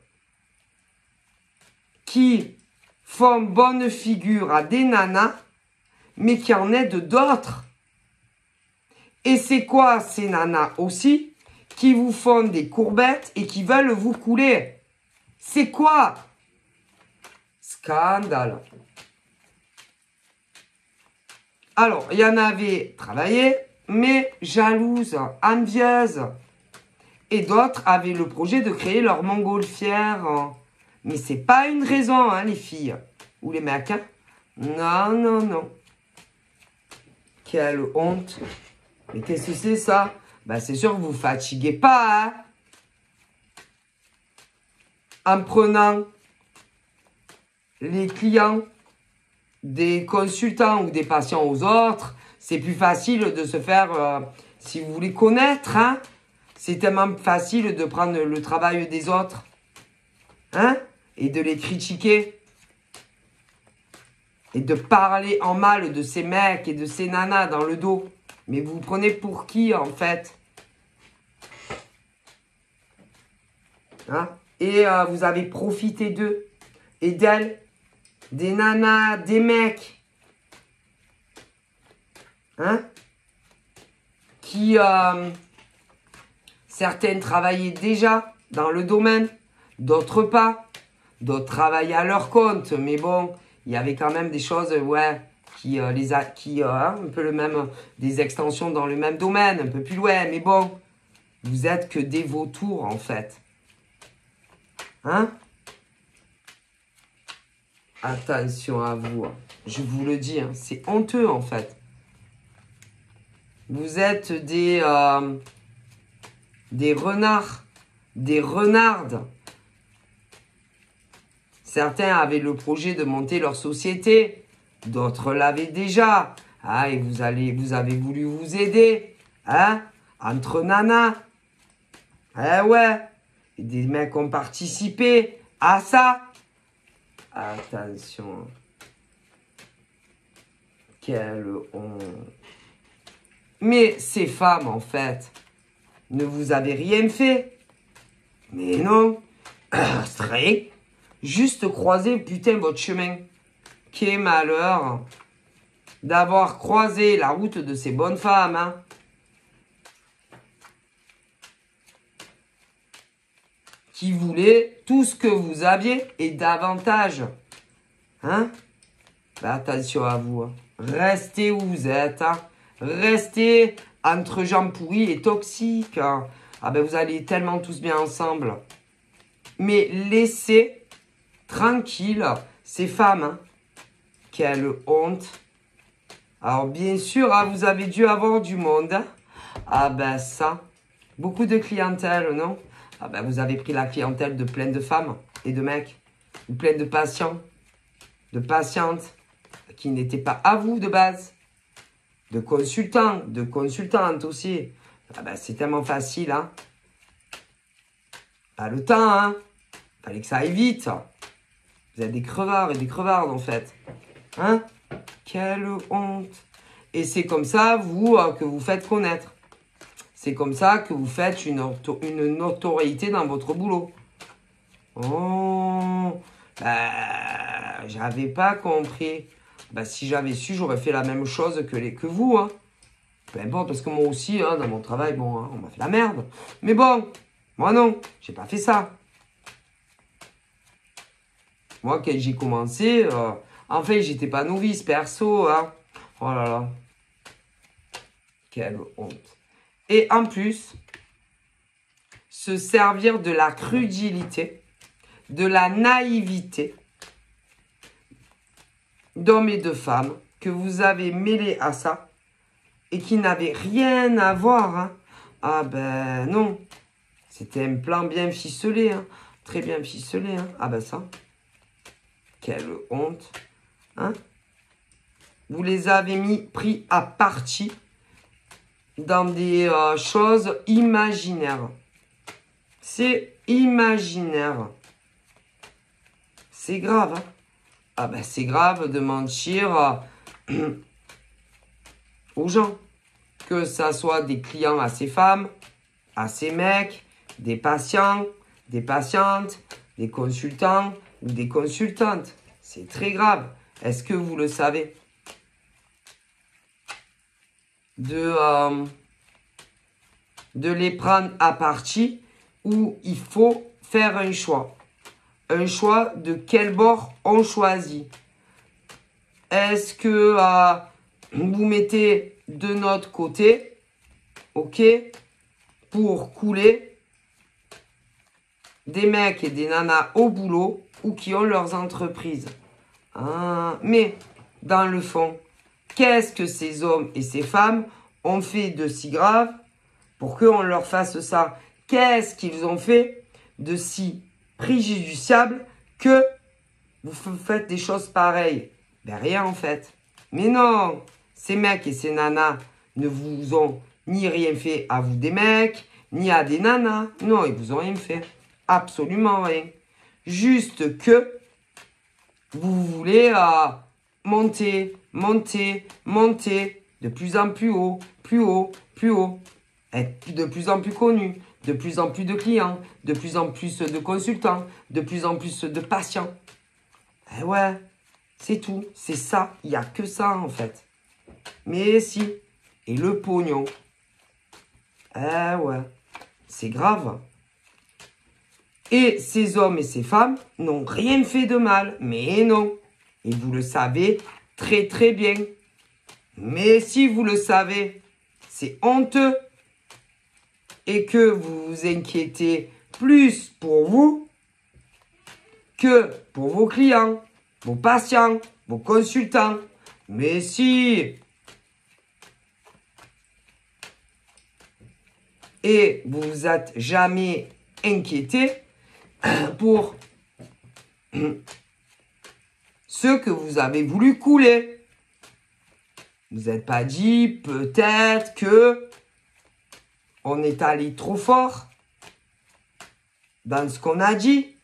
Qui font bonne figure à des nanas, mais qui en aident d'autres Et c'est quoi ces nanas aussi qui vous font des courbettes et qui veulent vous couler? C'est quoi? Scandale. Alors, il y en avait travaillé, mais jalouses, envieuses. Et d'autres avaient le projet de créer leur montgolfière. Mais c'est pas une raison, hein, les filles. Ou les mecs. Hein. Non, non, non. Quelle honte. Mais qu'est-ce que c'est ça? Ben c'est sûr que vous fatiguez pas, hein En prenant les clients des consultants ou des patients aux autres, c'est plus facile de se faire, euh, si vous voulez connaître, hein, c'est tellement facile de prendre le travail des autres, hein, et de les critiquer, et de parler en mal de ces mecs et de ces nanas dans le dos. Mais vous, vous prenez pour qui, en fait? Hein? Et euh, vous avez profité d'eux. Et d'elles des nanas, des mecs, hein, qui, euh, certaines travaillaient déjà dans le domaine, d'autres pas, d'autres travaillaient à leur compte, mais bon, il y avait quand même des choses, ouais, qui euh, les a, qui euh, hein, un peu le même, des extensions dans le même domaine, un peu plus loin, mais bon, vous êtes que des vautours en fait, hein? Attention à vous. Hein. Je vous le dis, hein, c'est honteux en fait. Vous êtes des, euh, des renards, des renardes. Certains avaient le projet de monter leur société, d'autres l'avaient déjà. Ah, et vous, allez, vous avez voulu vous aider, hein, entre nanas. Eh ouais, des mecs ont participé à ça. Attention. Quelle honte. Mais ces femmes, en fait, ne vous avez rien fait. Mais non. Stray. Juste croiser, putain, votre chemin. Quel malheur d'avoir croisé la route de ces bonnes femmes, hein. Qui voulait tout ce que vous aviez et davantage. Hein? Attention à vous. Hein. Restez où vous êtes. Hein. Restez entre gens pourris et toxiques. Hein. Ah ben vous allez tellement tous bien ensemble. Mais laissez tranquille ces femmes. Quelle honte. Alors bien sûr, vous avez dû avoir du monde. Ah ben ça. Beaucoup de clientèle, non? Ah ben, vous avez pris la clientèle de plein de femmes et de mecs, ou plein de patients, de patientes qui n'étaient pas à vous de base, de consultants, de consultantes aussi. Ah ben, c'est tellement facile, hein. Pas le temps, hein. Fallait que ça aille vite. Vous êtes des crevards et des crevardes, en fait. Hein? Quelle honte. Et c'est comme ça, vous, euh, que vous faites connaître. C'est comme ça que vous faites une, une notoriété dans votre boulot. Oh, bah, j'avais pas compris. Bah, si j'avais su, j'aurais fait la même chose que, les, que vous. Hein. Peu importe, parce que moi aussi, hein, dans mon travail, bon, hein, on m'a fait la merde. Mais bon, moi non, j'ai pas fait ça. Moi, quand j'ai commencé, euh, en fait, j'étais pas novice, perso. Hein. Oh là là. Quelle honte. Et en plus, se servir de la crudité, de la naïveté d'hommes et de femmes que vous avez mêlés à ça et qui n'avaient rien à voir. Hein. Ah ben non, c'était un plan bien ficelé, hein. très bien ficelé. Hein. Ah ben ça, quelle honte. Hein Vous les avez mis pris à partie dans des euh, choses imaginaires. C'est imaginaire. C'est grave. Hein. ah ben c'est grave de mentir euh, *clears throat* aux gens. Que ça soit des clients à ces femmes, à ces mecs, des patients, des patientes, des consultants ou des consultantes. C'est très grave. Est-ce que vous le savez? De, euh, de les prendre à partie où il faut faire un choix. Un choix de quel bord on choisit. Est-ce que euh, vous mettez de notre côté, ok, pour couler des mecs et des nanas au boulot ou qui ont leurs entreprises. Ah, mais dans le fond, qu'est-ce que ces hommes et ces femmes ont fait de si grave pour qu'on leur fasse ça? Qu'est-ce qu'ils ont fait de si préjudiciable que vous faites des choses pareilles? Ben rien en fait. Mais non, ces mecs et ces nanas ne vous ont ni rien fait à vous des mecs, ni à des nanas. Non, ils vous ont rien fait. Absolument rien. Juste que vous voulez euh, monter, monter, monter de plus en plus haut, plus haut, plus haut, être de plus en plus connu, de plus en plus de clients, de plus en plus de consultants, de plus en plus de patients. Eh ouais, c'est tout, c'est ça, il n'y a que ça en fait. Mais si, et le pognon. Eh ouais, c'est grave. Et ces hommes et ces femmes n'ont rien fait de mal. Mais non. Et vous le savez très très bien. Mais si vous le savez, c'est honteux. Et que vous vous inquiétez plus pour vous que pour vos clients, vos patients, vos consultants. Mais si Et vous vous êtes jamais inquiété pour ce que vous avez voulu couler. Vous n'êtes pas dit peut-être que on est allé trop fort dans ce qu'on a dit,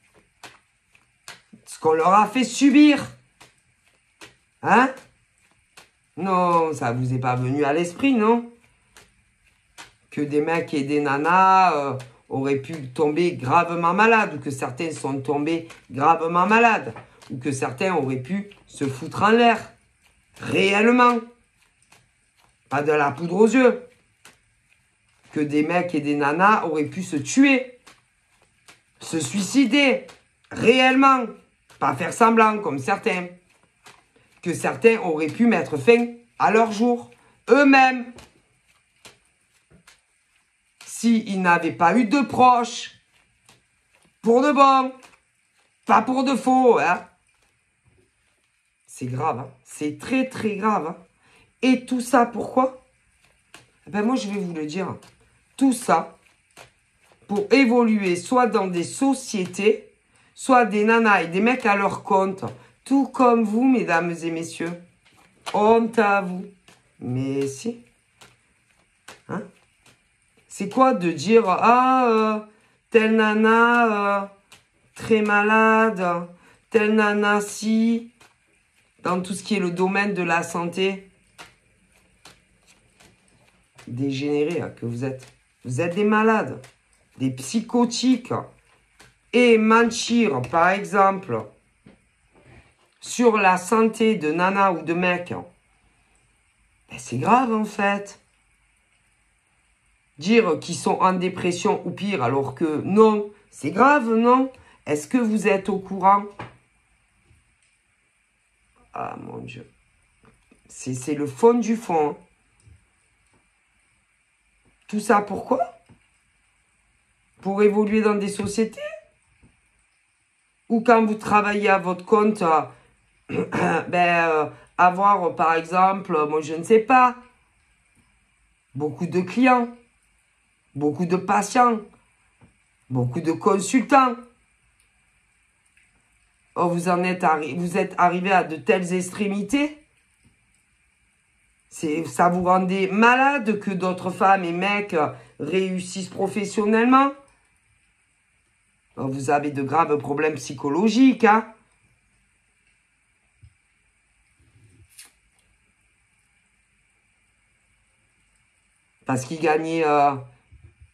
ce qu'on leur a fait subir. Hein? Non, ça vous est pas venu à l'esprit, non? Que des mecs et des nanas euh, auraient pu tomber gravement malades, ou que certains sont tombés gravement malades, ou que certains auraient pu se foutre en l'air, réellement. Pas de la poudre aux yeux. Que des mecs et des nanas auraient pu se tuer, se suicider, réellement, pas faire semblant comme certains. Que certains auraient pu mettre fin à leur jour, eux-mêmes, s'ils n'avaient pas eu de proches, pour de bon, pas pour de faux, hein. C'est grave, hein. c'est très très grave. Hein. Et tout ça, pourquoi? Eh Ben moi, je vais vous le dire. Tout ça, pour évoluer soit dans des sociétés, soit des nanas et des mecs à leur compte. Tout comme vous, mesdames et messieurs. Honte à vous. Mais si. Hein? C'est quoi de dire, ah, euh, telle nana, euh, très malade, telle nana si, dans tout ce qui est le domaine de la santé. Dégénéré hein, que vous êtes. Vous êtes des malades, des psychotiques. Et mentir, par exemple, sur la santé de nana ou de mec, ben, c'est grave en fait. Dire qu'ils sont en dépression ou pire alors que non, c'est grave, non? Est-ce que vous êtes au courant? Ah mon Dieu. C'est le fond du fond. Tout ça pourquoi? Pour évoluer dans des sociétés? Ou quand vous travaillez à votre compte, euh, *coughs* ben, euh, avoir par exemple, moi je ne sais pas, beaucoup de clients, beaucoup de patients, beaucoup de consultants. Oh, vous en êtes, vous êtes arrivé à de telles extrémités? Ça vous rendait malade que d'autres femmes et mecs réussissent professionnellement? Vous avez de graves problèmes psychologiques, hein? Parce qu'ils gagnaient euh,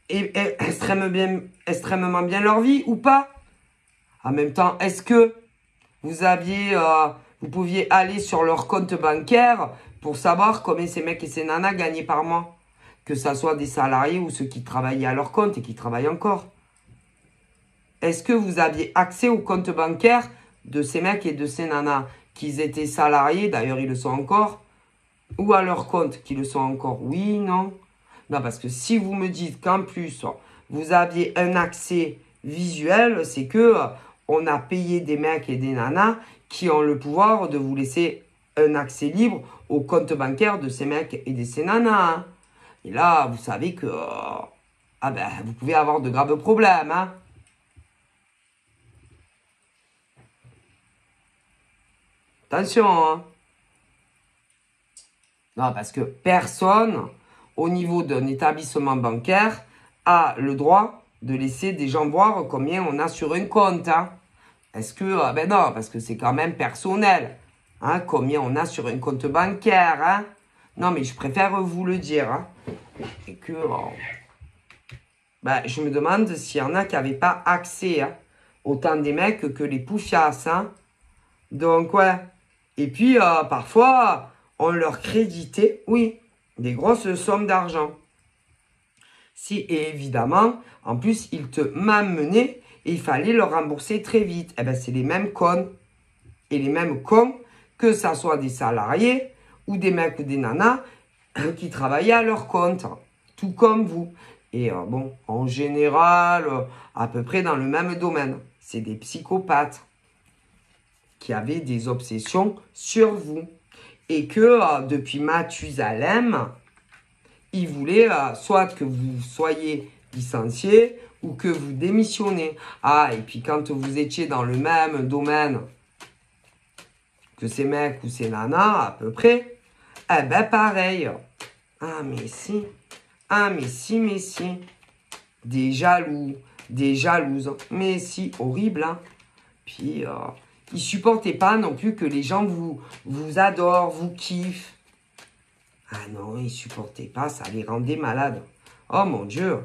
extrêmement bien leur vie ou pas? En même temps, est-ce que vous aviez, euh, vous pouviez aller sur leur compte bancaire pour savoir combien ces mecs et ces nanas gagnaient par mois. Que ce soit des salariés ou ceux qui travaillaient à leur compte et qui travaillent encore. Est-ce que vous aviez accès au compte bancaire de ces mecs et de ces nanas Qu'ils étaient salariés, d'ailleurs ils le sont encore, ou à leur compte, qui le sont encore? Oui, non. Non, parce que si vous me dites qu'en plus, vous aviez un accès visuel, c'est que euh, on a payé des mecs et des nanas qui ont le pouvoir de vous laisser un accès libre au compte bancaire de ces mecs et de ces nanas. Hein. Et là, vous savez que euh, ah ben, vous pouvez avoir de graves problèmes. Hein. Attention. Hein. Non, parce que personne au niveau d'un établissement bancaire a le droit de laisser des gens voir combien on a sur un compte. Hein. Est-ce que... Ah ben non, parce que c'est quand même personnel. Hein, combien on a sur un compte bancaire. Hein. Non, mais je préfère vous le dire. Hein. Et que... Ben, je me demande s'il y en a qui n'avaient pas accès hein, autant des mecs que les poufias. Hein. Donc, ouais. Et puis, euh, parfois, on leur créditait, oui, des grosses sommes d'argent. Si évidemment, en plus, ils te m'amenaient et il fallait leur rembourser très vite. Eh bien, c'est les mêmes cons. Et les mêmes cons, que ce soit des salariés ou des mecs ou des nanas qui travaillaient à leur compte. Tout comme vous. Et euh, bon, en général, euh, à peu près dans le même domaine. C'est des psychopathes qui avaient des obsessions sur vous et que euh, depuis Mathusalem, il voulait euh, soit que vous soyez licencié ou que vous démissionnez. Ah, et puis quand vous étiez dans le même domaine que ces mecs ou ces nanas, à peu près, eh ben pareil. Ah, mais si. Ah, mais si, mais si. Des jaloux, des jalouses. Mais si, horrible, hein. Puis, euh, ils supportaient pas non plus que les gens vous, vous adorent, vous kiffent. Ah non, ils supportaient pas, ça les rendait malades. Oh mon Dieu,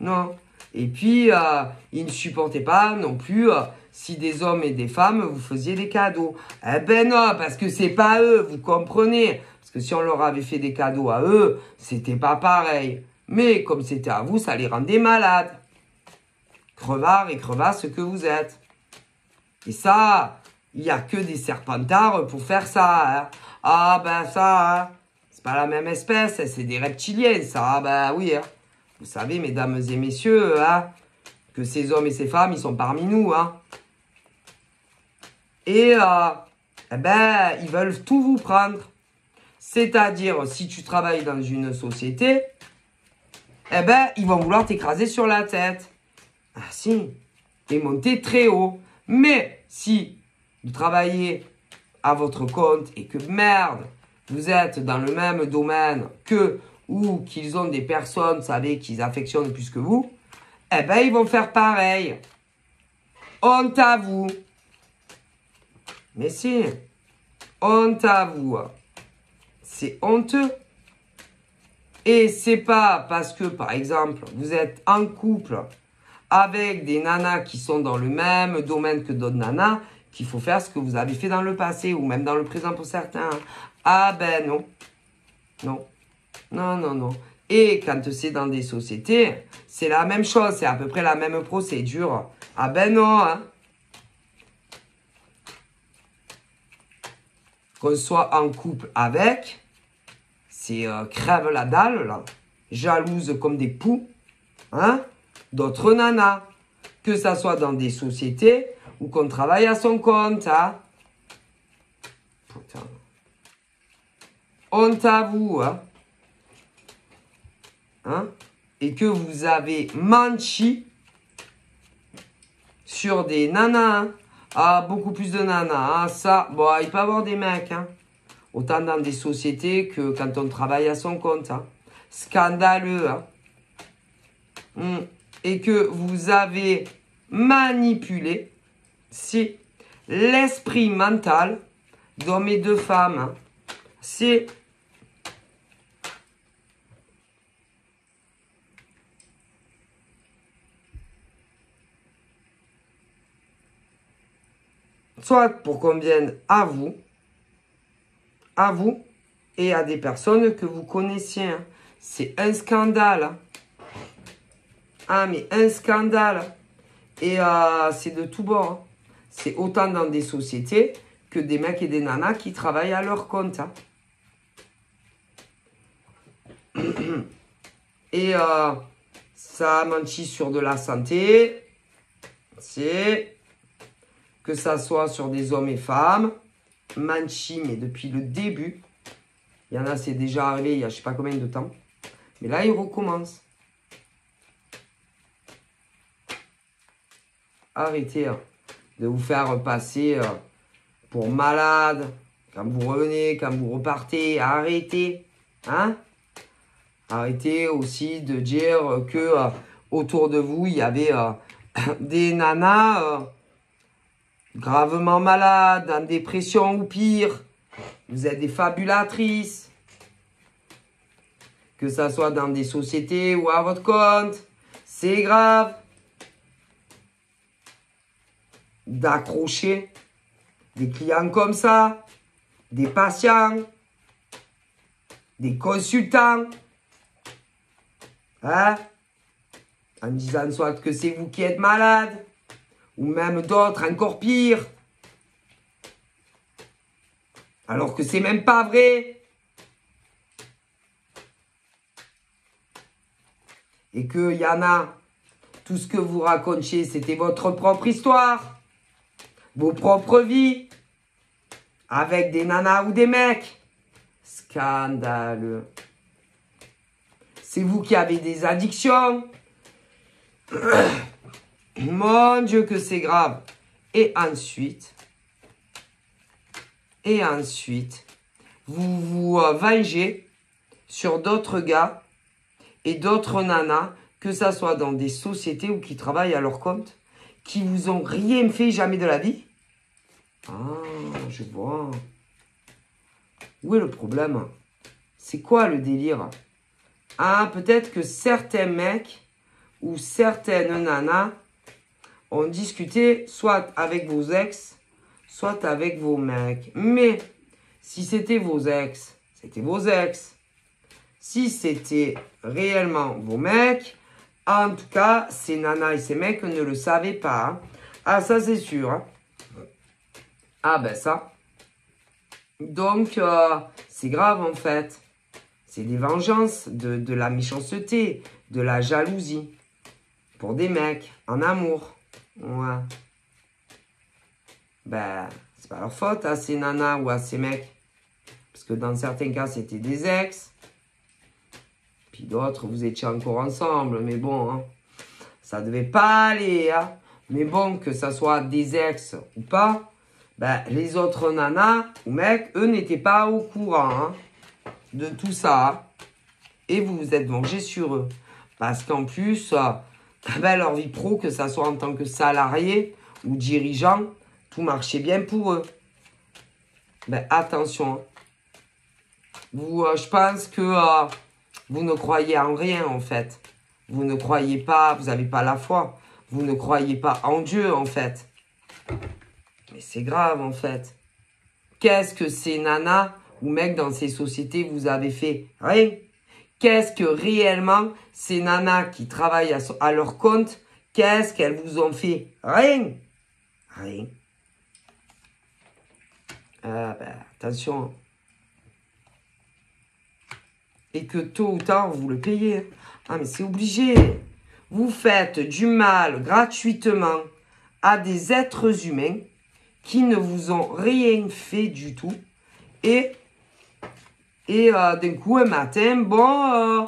non. Et puis, euh, ils ne supportaient pas non plus euh, si des hommes et des femmes vous faisiez des cadeaux. Eh ben non, parce que c'est pas eux, vous comprenez. Parce que si on leur avait fait des cadeaux à eux, c'était pas pareil. Mais comme c'était à vous, ça les rendait malades. Crevards et crevasses que vous êtes. Et ça, il n'y a que des serpentards pour faire ça. Hein. Ah ben ça, hein. Pas la même espèce, c'est des reptiliens, ça. Ah ben oui. Hein. Vous savez, mesdames et messieurs, hein, que ces hommes et ces femmes, ils sont parmi nous. Hein. Et euh, eh ben, ils veulent tout vous prendre. C'est-à-dire, si tu travailles dans une société, eh ben, ils vont vouloir t'écraser sur la tête. Ah si, et monter très haut. Mais si vous travaillez à votre compte et que merde, vous êtes dans le même domaine que ou qu'ils ont des personnes, vous savez, qu'ils affectionnent plus que vous, eh ben ils vont faire pareil. Honte à vous. Mais si, honte à vous. C'est honteux. Et c'est pas parce que, par exemple, vous êtes en couple avec des nanas qui sont dans le même domaine que d'autres nanas qu'il faut faire ce que vous avez fait dans le passé ou même dans le présent pour certains. Ah ben non. Non. Non, non, non. Et quand c'est dans des sociétés, c'est la même chose, c'est à peu près la même procédure. Ah ben non, hein. Qu'on soit en couple avec, c'est euh, crève la dalle, là. Jalouse comme des poux, hein. D'autres nanas. Que ça soit dans des sociétés ou qu'on travaille à son compte, hein. Putain. Honte à vous, hein. Hein? Et que vous avez menti sur des nanas, hein. Ah, beaucoup plus de nanas, hein. Ça, bon, il peut y avoir des mecs, hein. Autant dans des sociétés que quand on travaille à son compte. Scandaleux. Hmm. Et que vous avez manipulé, si, l'esprit mental d'hommes et de femmes. C'est soit pour qu'on vienne à vous, à vous et à des personnes que vous connaissiez. Hein. C'est un scandale. Hein. Ah, mais un scandale. Et euh, c'est de tout bord. Hein. C'est autant dans des sociétés que des mecs et des nanas qui travaillent à leur compte. *coughs* Et euh, ça a menti sur de la santé. C'est que ça soit sur des hommes et femmes, Manchi, mais depuis le début, il y en a, c'est déjà arrivé il y a je sais pas combien de temps, mais là, il recommence. Arrêtez hein, de vous faire passer euh, pour malade quand vous revenez, quand vous repartez. Arrêtez, hein Arrêtez aussi de dire que euh, autour de vous, il y avait euh, *coughs* des nanas gravement malade, en dépression ou pire. Vous êtes des fabulatrices. Que ça soit dans des sociétés ou à votre compte. C'est grave. D'accrocher des clients comme ça, des patients, des consultants. Hein? En disant soit que c'est vous qui êtes malade, ou même d'autres encore pires. Alors que c'est même pas vrai. Et qu'il y en a, tout ce que vous racontiez, c'était votre propre histoire, vos propres vies, avec des nanas ou des mecs. Scandaleux. C'est vous qui avez des addictions. *clears throat* Mon Dieu que c'est grave. Et ensuite, et ensuite, vous vous euh, vengez sur d'autres gars et d'autres nanas, que ça soit dans des sociétés ou qui travaillent à leur compte, qui vous ont rien fait jamais de la vie. Ah, je vois. Où est le problème? C'est quoi le délire? Ah, peut-être que certains mecs ou certaines nanas on discutait soit avec vos ex, soit avec vos mecs. Mais si c'était vos ex, c'était vos ex. Si c'était réellement vos mecs, en tout cas, ces nanas et ces mecs ne le savaient pas. Ah, ça c'est sûr. Hein. Ah ben ça. Donc, euh, c'est grave en fait. C'est des vengeances, de, de la méchanceté, de la jalousie. Pour des mecs, en amour. Ouais. Ben, c'est pas leur faute à ces nanas ou à ces mecs. Parce que dans certains cas, c'était des ex. Puis d'autres, vous étiez encore ensemble. Mais bon, hein, ça devait pas aller, hein. Mais bon, que ça soit des ex ou pas, ben, les autres nanas ou mecs, eux n'étaient pas au courant hein, de tout ça. Et vous vous êtes vengé sur eux. Parce qu'en plus, euh, ben, leur vie pro, que ça soit en tant que salarié ou dirigeant, tout marchait bien pour eux. Ben, attention. Hein. Vous, euh, je pense que euh, vous ne croyez en rien, en fait. Vous ne croyez pas, vous n'avez pas la foi. Vous ne croyez pas en Dieu, en fait. Mais c'est grave, en fait. Qu'est-ce que ces nanas ou mecs dans ces sociétés vous avez fait? Rien. Qu'est-ce que réellement ces nanas qui travaillent à, leur compte, qu'est-ce qu'elles vous ont fait? Rien. Rien. Ah ben, attention. Et que tôt ou tard, vous le payez. Ah mais c'est obligé. Vous faites du mal gratuitement à des êtres humains qui ne vous ont rien fait du tout. Et, et euh, d'un coup, un matin, bon, euh,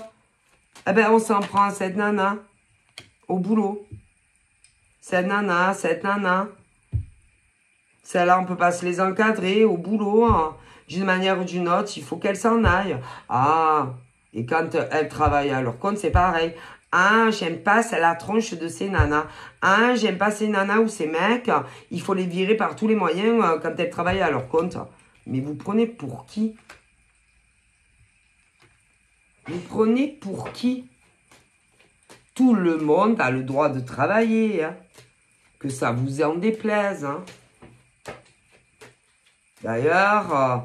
eh ben, on s'en prend à cette nana au boulot. Cette nana, cette nana. Celle-là, on peut pas se les encadrer au boulot. Hein. D'une manière ou d'une autre, il faut qu'elle s'en aille. Ah, et quand elle travaille à leur compte, c'est pareil. Ah, j'aime pas la tronche de ces nanas. Ah, j'aime pas ces nanas ou ces mecs. Il faut les virer par tous les moyens euh, quand elles travaillent à leur compte. Mais vous prenez pour qui? Vous prenez pour qui? Tout le monde a le droit de travailler. Hein. Que ça vous en déplaise. Hein. D'ailleurs, euh,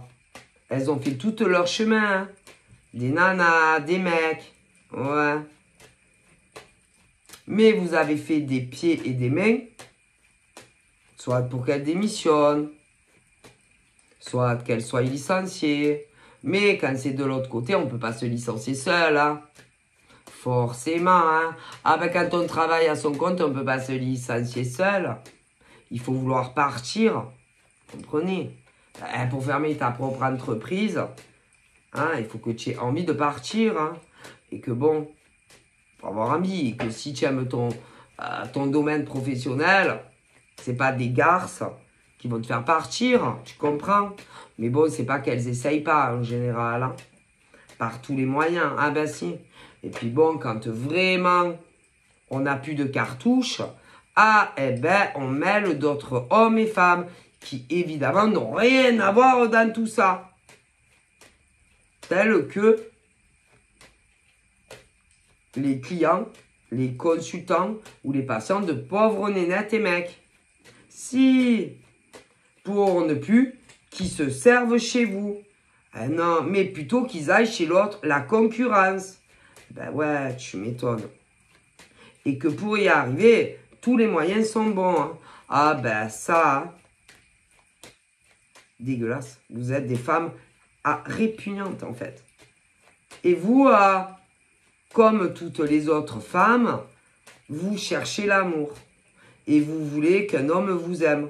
elles ont fait tout leur chemin. Hein. Des nanas, des mecs. Ouais mais vous avez fait des pieds et des mains, soit pour qu'elle démissionne, soit qu'elle soit licenciée. Mais quand c'est de l'autre côté, on ne peut pas se licencier seul. Hein. Forcément. Hein. Ah ben quand on travaille à son compte, on ne peut pas se licencier seul. Il faut vouloir partir. Comprenez? Ben, Pour fermer ta propre entreprise, hein, il faut que tu aies envie de partir. Hein. Et que bon, pour avoir envie. Et que si tu aimes ton, euh, domaine professionnel, c'est pas des garces qui vont te faire partir, tu comprends Mais bon, c'est pas qu'elles essayent pas en général, hein. par tous les moyens. Ah ben si. Et puis bon, quand vraiment on n'a plus de cartouches, ah eh ben on mêle d'autres hommes et femmes qui évidemment n'ont rien à voir dans tout ça. Tel que les clients, les consultants ou les patients de pauvres nénettes et mecs. Si, pour ne plus qu'ils se servent chez vous. Ah non, mais plutôt qu'ils aillent chez l'autre, la concurrence. Ben ouais, tu m'étonnes. Et que pour y arriver, tous les moyens sont bons. Hein. Ah ben ça, dégueulasse. Vous êtes des femmes ah, répugnantes en fait. Et vous, ah, comme toutes les autres femmes, vous cherchez l'amour et vous voulez qu'un homme vous aime.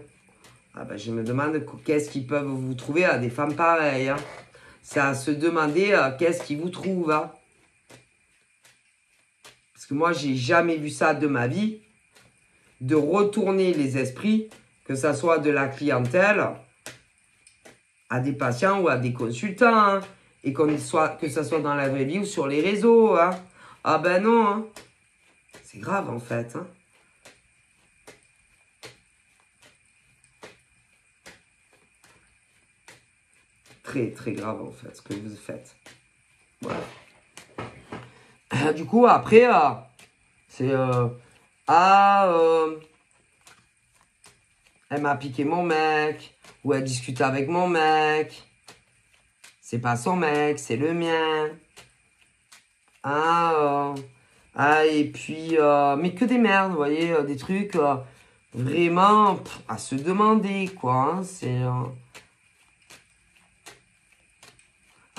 Ah ben, je me demande qu'est-ce qu'ils peuvent vous trouver à des femmes pareilles. Hein. C'est à se demander euh, qu'est-ce qu'ils vous trouvent. Hein. Parce que moi, j'ai jamais vu ça de ma vie. De retourner les esprits, que ce soit de la clientèle, à des patients ou à des consultants. Hein. Et soit, que ce soit dans la vraie vie ou sur les réseaux. Ah ben non, hein. C'est grave en fait. Très très grave en fait ce que vous faites. Voilà. Du coup après, euh, c'est... Euh, ah, euh, elle m'a piqué mon mec. Ou elle discute avec mon mec. C'est pas son mec, c'est le mien. Ah, euh, ah et puis, euh, mais que des merdes, vous voyez, euh, des trucs vraiment à se demander, quoi. Hein, c'est.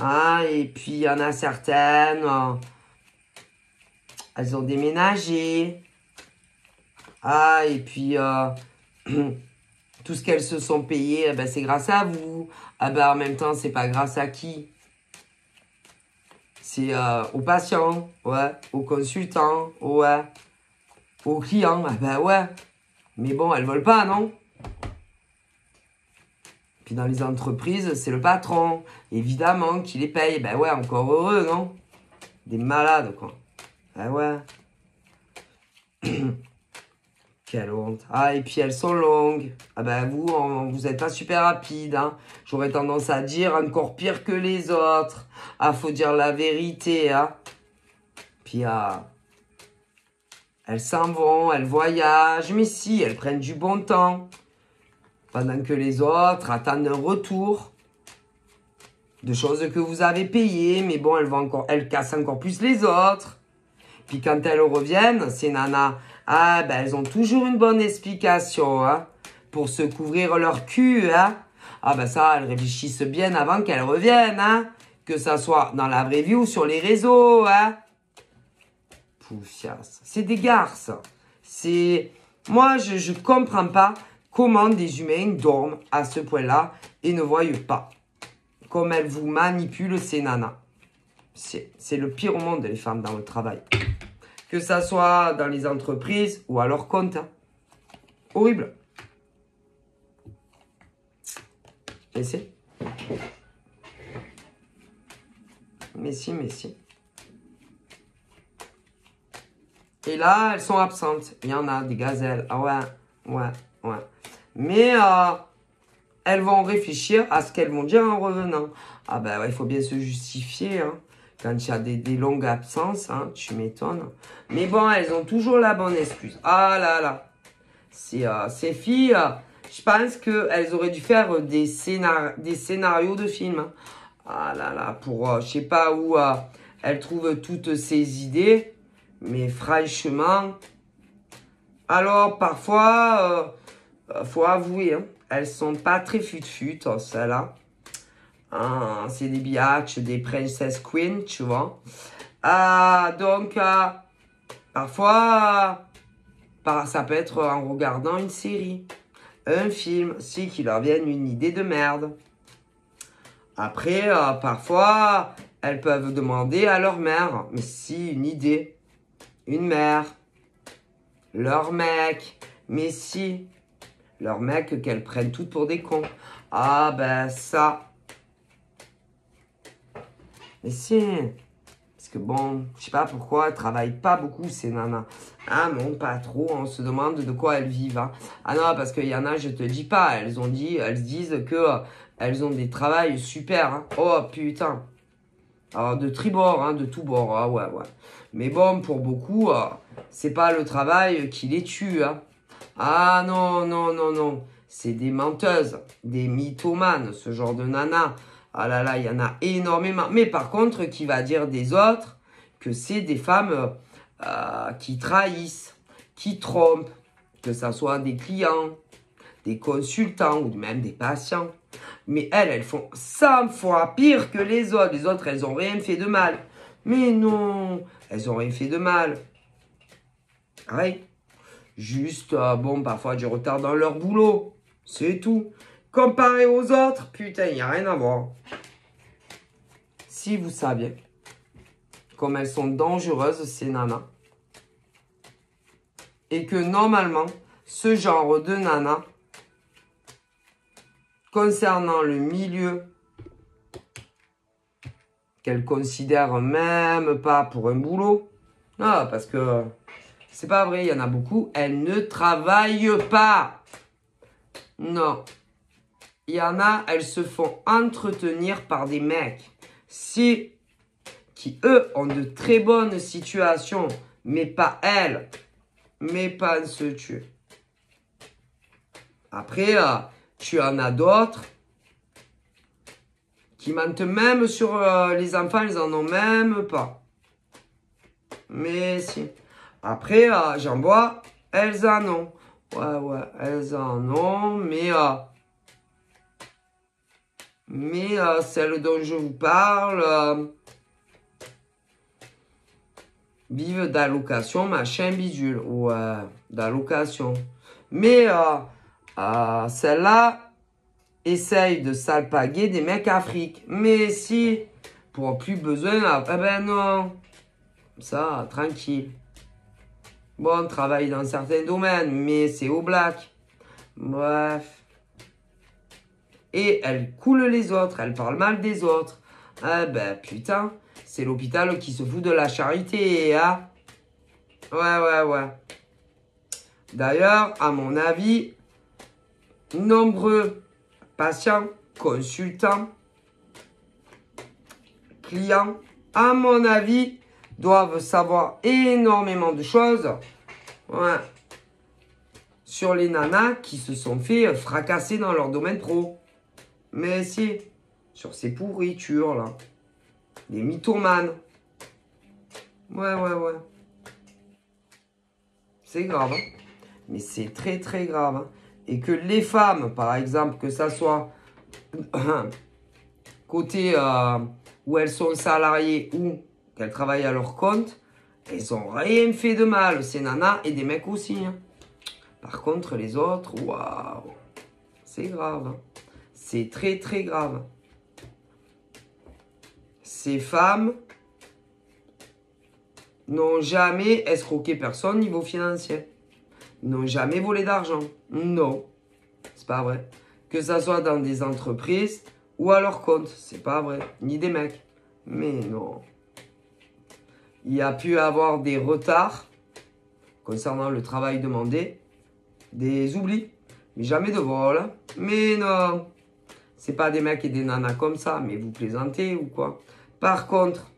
Ah, et puis il y en a certaines, elles ont déménagé. Ah, et puis *clears throat* tout ce qu'elles se sont payées, eh ben, c'est grâce à vous. Ah ben en même temps, c'est pas grâce à qui? C'est euh, aux patients, ouais, aux consultants, ouais. aux clients. Ah ben ouais. Mais bon, elles veulent pas, non? Dans les entreprises, c'est le patron, évidemment, qui les paye. Ben ouais, encore heureux, non? Des malades, quoi. Ah ouais. *coughs* Quelle honte. Ah, et puis elles sont longues. Ah ben vous, vous êtes pas super rapide. Hein. J'aurais tendance à dire encore pire que les autres. Ah, faut dire la vérité. Hein. Puis ah, elles s'en vont, elles voyagent. Mais si, elles prennent du bon temps. Pendant que les autres attendent un retour de choses que vous avez payées. Mais bon, elles, vont encore, elles cassent encore plus les autres. Puis quand elles reviennent, ces nanas ah, ben elles ont toujours une bonne explication, hein, pour se couvrir leur cul, hein. Ah ben ça, elles réfléchissent bien avant qu'elles reviennent, hein. Que ça soit dans la vraie vie ou sur les réseaux, hein. Poufias. C'est des garces. C'est... Moi, je, je comprends pas comment des humains dorment à ce point-là et ne voient pas. Comme elles vous manipulent, ces nanas. C'est le pire au monde, les femmes, dans le travail. Que ça soit dans les entreprises ou à leur compte. Hein. Horrible. Mais si. Mais si, mais si. Et là, elles sont absentes. Il y en a des gazelles. Ah ouais, ouais, ouais. Mais euh, elles vont réfléchir à ce qu'elles vont dire en revenant. Ah ben il faut bien se justifier. Hein quand il y a des, longues absences, hein, tu m'étonnes. Mais bon, elles ont toujours la bonne excuse. Ah là là. Euh, ces filles, euh, je pense qu'elles auraient dû faire des, des scénarios de films. Hein. Ah là là, pour, euh, je sais pas où elles trouvent toutes ces idées. Mais franchement, alors parfois, faut avouer, hein, elles sont pas très fut-fut, celles-là. Ah, c'est des biatchs, des princess queen, tu vois. Ah, donc, euh, parfois, ça peut être en regardant une série, un film, si qui leur vienne une idée de merde. Après, euh, parfois, elles peuvent demander à leur mère, mais si, une idée, une mère, leur mec, mais si, leur mec qu'elles prennent toutes pour des cons. Ah ben ça, mais si, parce que bon, je sais pas pourquoi, elles travaillent pas beaucoup ces nanas. Ah non, pas trop, on se demande de quoi elles vivent. Hein. Ah non, parce qu'il y en a, je te dis pas, elles ont dit, elles disent que euh, elles ont des travails super. Hein. Oh putain. Alors de tribord, hein, de tout bord, ah ouais, ouais. Mais bon, pour beaucoup, euh, c'est pas le travail qui les tue. Hein. Ah non, non, non, non. C'est des menteuses, des mythomanes, ce genre de nanas. Ah là là, il y en a énormément. Mais par contre, qui va dire des autres que c'est des femmes euh, qui trahissent, qui trompent, que ce soit des clients, des consultants ou même des patients. Mais elles, elles font 100 fois pire que les autres. Les autres, elles n'ont rien fait de mal. Mais non, elles n'ont rien fait de mal. Ouais. Juste, euh, bon, parfois du retard dans leur boulot. C'est tout. Comparé aux autres, putain, il n'y a rien à voir. Si vous saviez comme elles sont dangereuses, ces nanas, et que normalement, ce genre de nana, concernant le milieu, qu'elles considèrent même pas pour un boulot, ah, parce que c'est pas vrai, il y en a beaucoup, elles ne travaillent pas. Non, il y en a, elles se font entretenir par des mecs. Si, qui eux ont de très bonnes situations, mais pas elles, mais pas se tuer. Après, euh, tu en as d'autres qui mentent même sur euh, les enfants, ils en ont même pas. Mais si. Après, euh, j'en vois, elles en ont. Ouais, ouais, elles en ont, mais mais euh, celle dont je vous parle, euh, vive d'allocation, machin bidule, ou euh, d'allocation. Mais celle-là essaye de salpaguer des mecs Afrique. Mais si, pour plus besoin, eh ben non. Ça, tranquille. Bon, travaille dans certains domaines, mais c'est au black. Bref. Et elle coule les autres, elle parle mal des autres. Ah ben putain, c'est l'hôpital qui se fout de la charité, hein Ouais, ouais, ouais. D'ailleurs, à mon avis, nombreux patients, consultants, clients, à mon avis, doivent savoir énormément de choses sur les nanas qui se sont fait fracasser dans leur domaine pro. Mais si, sur ces pourritures là, les mythomanes. Ouais, ouais, ouais. C'est grave. Hein. Mais c'est très, très grave. Hein. Et que les femmes, par exemple, que ça soit *clears throat* côté euh, où elles sont salariées ou qu'elles travaillent à leur compte, elles ont rien fait de mal, ces nanas, et des mecs aussi. Hein. Par contre, les autres, waouh, c'est grave. Hein. C'est très, très grave. Ces femmes n'ont jamais escroqué personne niveau financier. N'ont jamais volé d'argent. Non. C'est pas vrai. Que ça soit dans des entreprises ou à leur compte. C'est pas vrai. Ni des mecs. Mais non il y a pu avoir des retards concernant le travail demandé, des oublis, mais jamais de vol. Mais non, c'est pas des mecs et des nanas comme ça, mais vous plaisantez ou quoi? Par contre,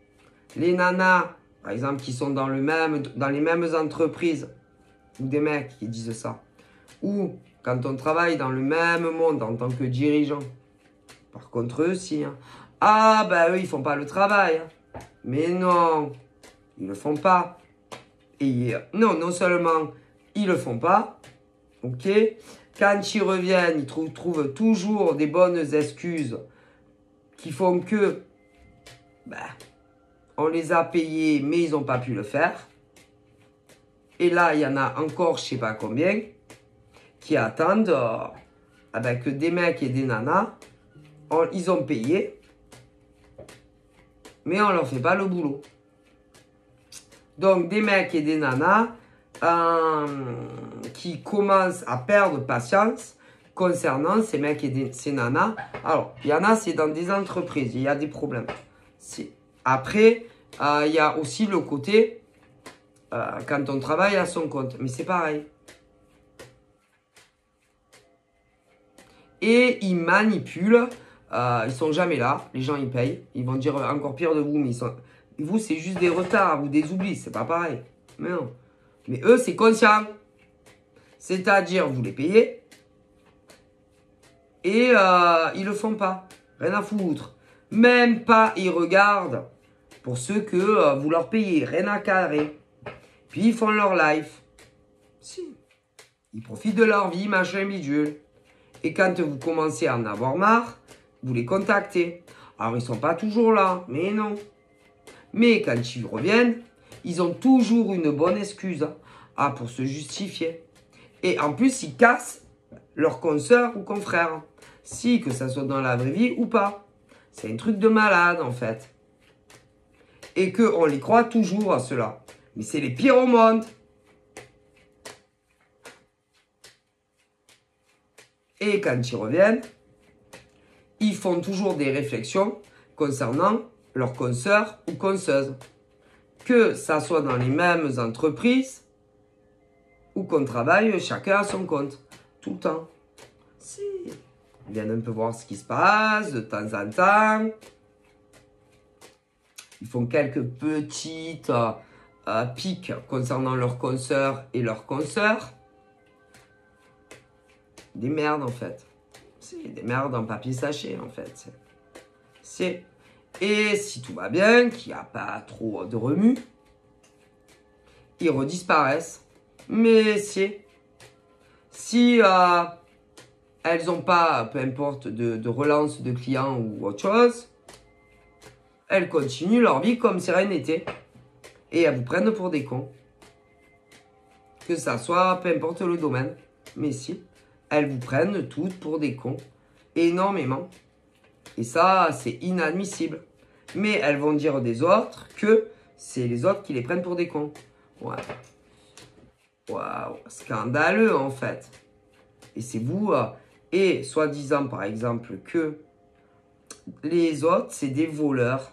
les nanas, par exemple, qui sont dans, les mêmes entreprises, ou des mecs qui disent ça, ou quand on travaille dans le même monde en tant que dirigeant, par contre, eux aussi, hein. ah ben eux, ils font pas le travail. Hein. Mais non, ils le font pas. Et non, non seulement ils le font pas, ok. Quand ils reviennent, ils trouvent, toujours des bonnes excuses qui font que, ben, on les a payés, mais ils n'ont pas pu le faire. Et là, il y en a encore, je sais pas combien, qui attendent euh, que des mecs et des nanas, ils ont payé, mais on leur fait pas le boulot. Donc, des mecs et des nanas euh, qui commencent à perdre patience concernant ces mecs et ces nanas. Alors, il y en a, c'est dans des entreprises, il y a des problèmes. Après, euh, il y a aussi le côté euh, quand on travaille à son compte. Mais c'est pareil. Et ils manipulent. ils sont jamais là. Les gens, ils payent. Ils vont dire encore pire de vous, mais ils sont vous, c'est juste des retards ou des oublis. C'est pas pareil. Mais non. Mais eux, c'est conscient. C'est-à-dire, vous les payez. Et euh, ils le font pas. Rien à foutre. Même pas, ils regardent pour ceux que euh, vous leur payez. Rien à carrer. Puis ils font leur life. Si. Ils profitent de leur vie, machin bidule. Et quand vous commencez à en avoir marre, vous les contactez. Alors, ils sont pas toujours là. Mais non. Mais quand ils reviennent, ils ont toujours une bonne excuse hein, pour se justifier. Et en plus, ils cassent leurs consoeurs ou confrères. Si, que ça soit dans la vraie vie ou pas. C'est un truc de malade, en fait. Et qu'on les croit toujours à cela. Mais c'est les pires au monde. Et quand ils reviennent, ils font toujours des réflexions concernant leurs consoeurs ou consoeuses. Que ça soit dans les mêmes entreprises ou qu'on travaille chacun à son compte. Tout le temps. Si. Ils viennent un peu voir ce qui se passe de temps en temps. Ils font quelques petites euh, euh, piques concernant leurs consoeurs et leurs consoeurs. Des merdes en fait. C'est des merdes en papier sachet en fait. C'est et si tout va bien, qu'il n'y a pas trop de remue, ils redisparaissent. Mais si, euh, elles n'ont pas, peu importe, de, relance de clients ou autre chose, elles continuent leur vie comme si rien n'était. Et elles vous prennent pour des cons. Que ça soit, peu importe le domaine. Mais si, elles vous prennent toutes pour des cons. Énormément. Et ça, c'est inadmissible. Mais elles vont dire des autres que c'est les autres qui les prennent pour des cons. Ouais. Waouh, scandaleux en fait. Et c'est vous, euh, et soi-disant par exemple que les autres, c'est des voleurs.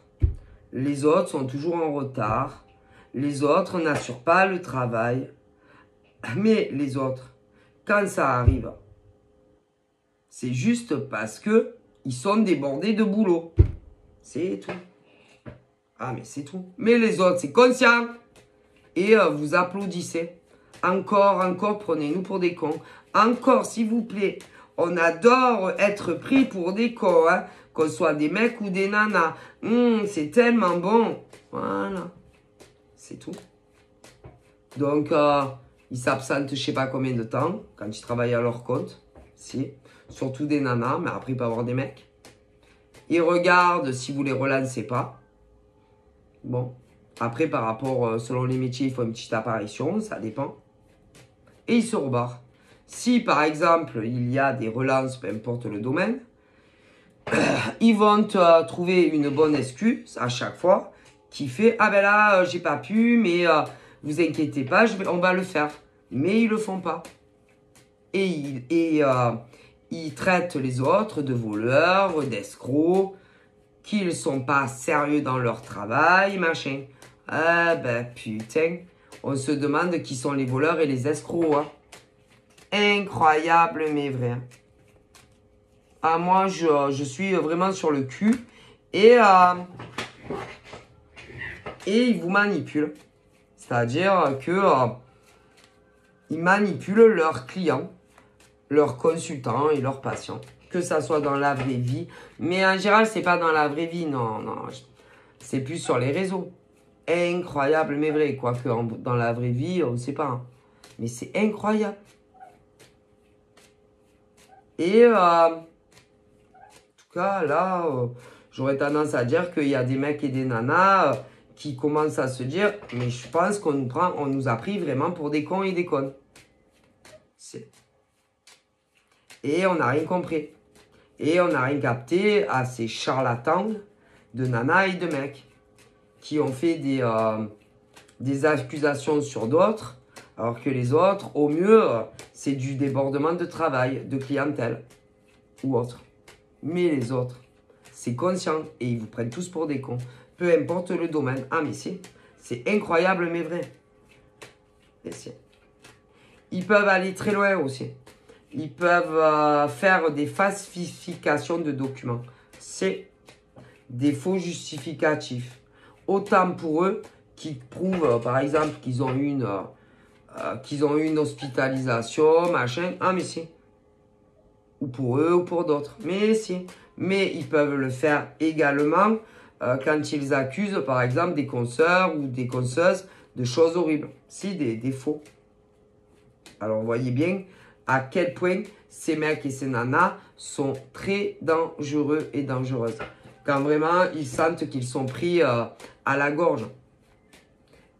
Les autres sont toujours en retard. Les autres n'assurent pas le travail. Mais les autres, quand ça arrive, c'est juste parce que ils sont débordés de boulot. C'est tout. Ah, mais c'est tout. Mais les autres, c'est conscient. Et euh, vous applaudissez. Encore, encore, prenez-nous pour des cons. Encore, s'il vous plaît. On adore être pris pour des cons, hein. Qu'on soit des mecs ou des nanas. Hum, c'est tellement bon. Voilà. C'est tout. Donc, euh, ils s'absentent je sais pas combien de temps quand ils travaillent à leur compte. Si. Surtout des nanas, mais après, il peut avoir des mecs. Ils regardent si vous les relancez pas. Bon. Après, par rapport, euh, selon les métiers, il faut une petite apparition, ça dépend. Et ils se rebarrent. Si, par exemple, il y a des relances, peu importe le domaine, *clears throat* ils vont te trouver une bonne excuse à chaque fois qui fait « Ah ben là, euh, j'ai pas pu, mais euh, vous inquiétez pas, on va le faire. » Mais ils le font pas. Et ils traitent les autres de voleurs, d'escrocs, qu'ils sont pas sérieux dans leur travail, machin. Ah ben putain, on se demande qui sont les voleurs et les escrocs. Hein. Incroyable mais vrai. Ah moi je, suis vraiment sur le cul et euh, et ils vous manipulent. C'est-à-dire que euh, ils manipulent leurs clients leurs consultants et leurs patients. Que ça soit dans la vraie vie. Mais en général, c'est pas dans la vraie vie, non, non. C'est plus sur les réseaux. Incroyable, mais vrai. Quoique dans la vraie vie, on ne sait pas. Hein. Mais c'est incroyable. Et euh, en tout cas, là, euh, j'aurais tendance à dire qu'il y a des mecs et des nanas euh, qui commencent à se dire, mais je pense qu'on nous prend, on nous a pris vraiment pour des cons et des connes. C'est et on n'a rien compris. Et on n'a rien capté à ces charlatans de nana et de mecs qui ont fait des, euh, des accusations sur d'autres, alors que les autres, au mieux, c'est du débordement de travail, de clientèle ou autre. Mais les autres, c'est conscient et ils vous prennent tous pour des cons. Peu importe le domaine. Ah, mais si, c'est incroyable, mais vrai. Et si. Ils peuvent aller très loin aussi ils peuvent euh, faire des falsifications de documents. C'est des faux justificatifs. Autant pour eux qui prouvent, euh, par exemple, qu'ils ont une, euh, ont une hospitalisation, machin. Ah, mais si. Ou pour eux ou pour d'autres. Mais si. Mais ils peuvent le faire également quand ils accusent, par exemple, des consoeurs ou des conseuses de choses horribles. Si, des, des faux. Alors, voyez bien à quel point ces mecs et ces nanas sont très dangereux et dangereuses. Quand vraiment ils sentent qu'ils sont pris euh, à la gorge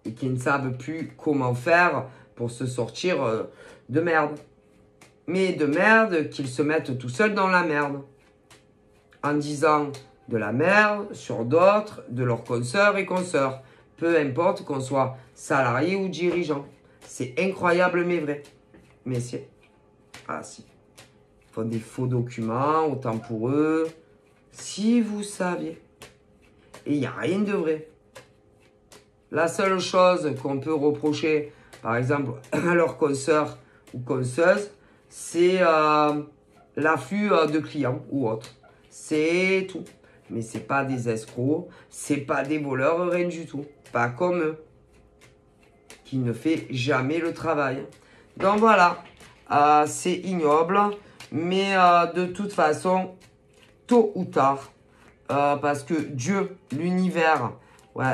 et qu'ils ne savent plus comment faire pour se sortir euh, de merde. Mais de merde qu'ils se mettent tout seuls dans la merde. En disant de la merde sur d'autres, de leurs consoeurs et consoeurs. Peu importe qu'on soit salarié ou dirigeant. C'est incroyable mais vrai. Messieurs. Ah si. Font des faux documents, autant pour eux. Si vous saviez. Et il n'y a rien de vrai. La seule chose qu'on peut reprocher, par exemple, à leurs consoeurs ou conseuses, c'est euh, l'afflux euh, de clients ou autres. C'est tout. Mais c'est pas des escrocs, c'est pas des voleurs, rien du tout. Pas comme eux, qui ne fait jamais le travail. Donc voilà, euh, c'est ignoble, mais euh, de toute façon, tôt ou tard, euh, parce que Dieu, l'univers,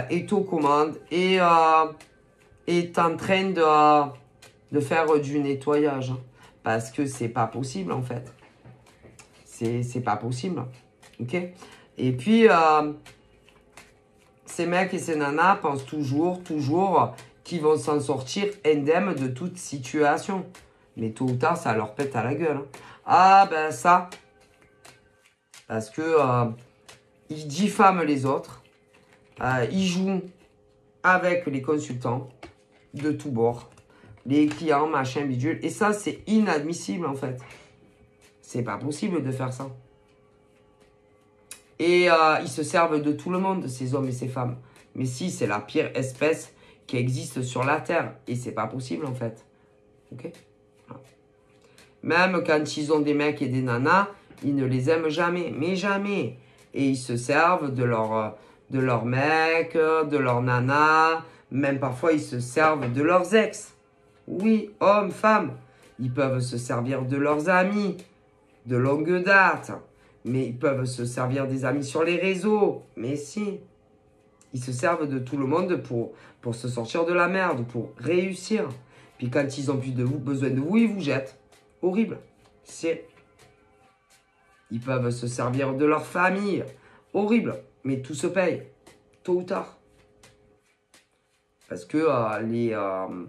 est aux commandes et est en train de, faire du nettoyage. Parce que c'est pas possible en fait. C'est pas possible. Ok? Et puis, ces mecs et ces nanas pensent toujours, toujours qu'ils vont s'en sortir indemnes de toute situation. Mais tôt ou tard, ça leur pète à la gueule. Hein. Ah ben ça, parce que euh, ils diffament les autres, euh, ils jouent avec les consultants de tous bords les clients, machin, bidule. Et ça, c'est inadmissible, en fait. C'est pas possible de faire ça. Et euh, ils se servent de tout le monde, ces hommes et ces femmes. Mais si, c'est la pire espèce qui existe sur la Terre. Et c'est pas possible, en fait. Ok? Même quand ils ont des mecs et des nanas, ils ne les aiment jamais. Mais jamais. Et ils se servent de leur, de leur mec, de leur nana. Même parfois, ils se servent de leurs ex. Oui, hommes, femmes. Ils peuvent se servir de leurs amis, de longue date. Mais ils peuvent se servir des amis sur les réseaux. Mais si. Ils se servent de tout le monde pour, pour se sortir de la merde, pour réussir. Puis quand ils ont plus de vous, besoin de vous, ils vous jettent. Horrible. C'est. Ils peuvent se servir de leur famille. Horrible. Mais tout se paye. Tôt ou tard. Parce que euh, les euh,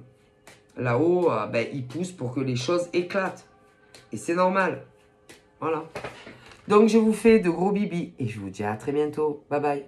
là-haut, euh, ben, ils poussent pour que les choses éclatent. Et c'est normal. Voilà. Donc je vous fais de gros bibis et je vous dis à très bientôt. Bye bye.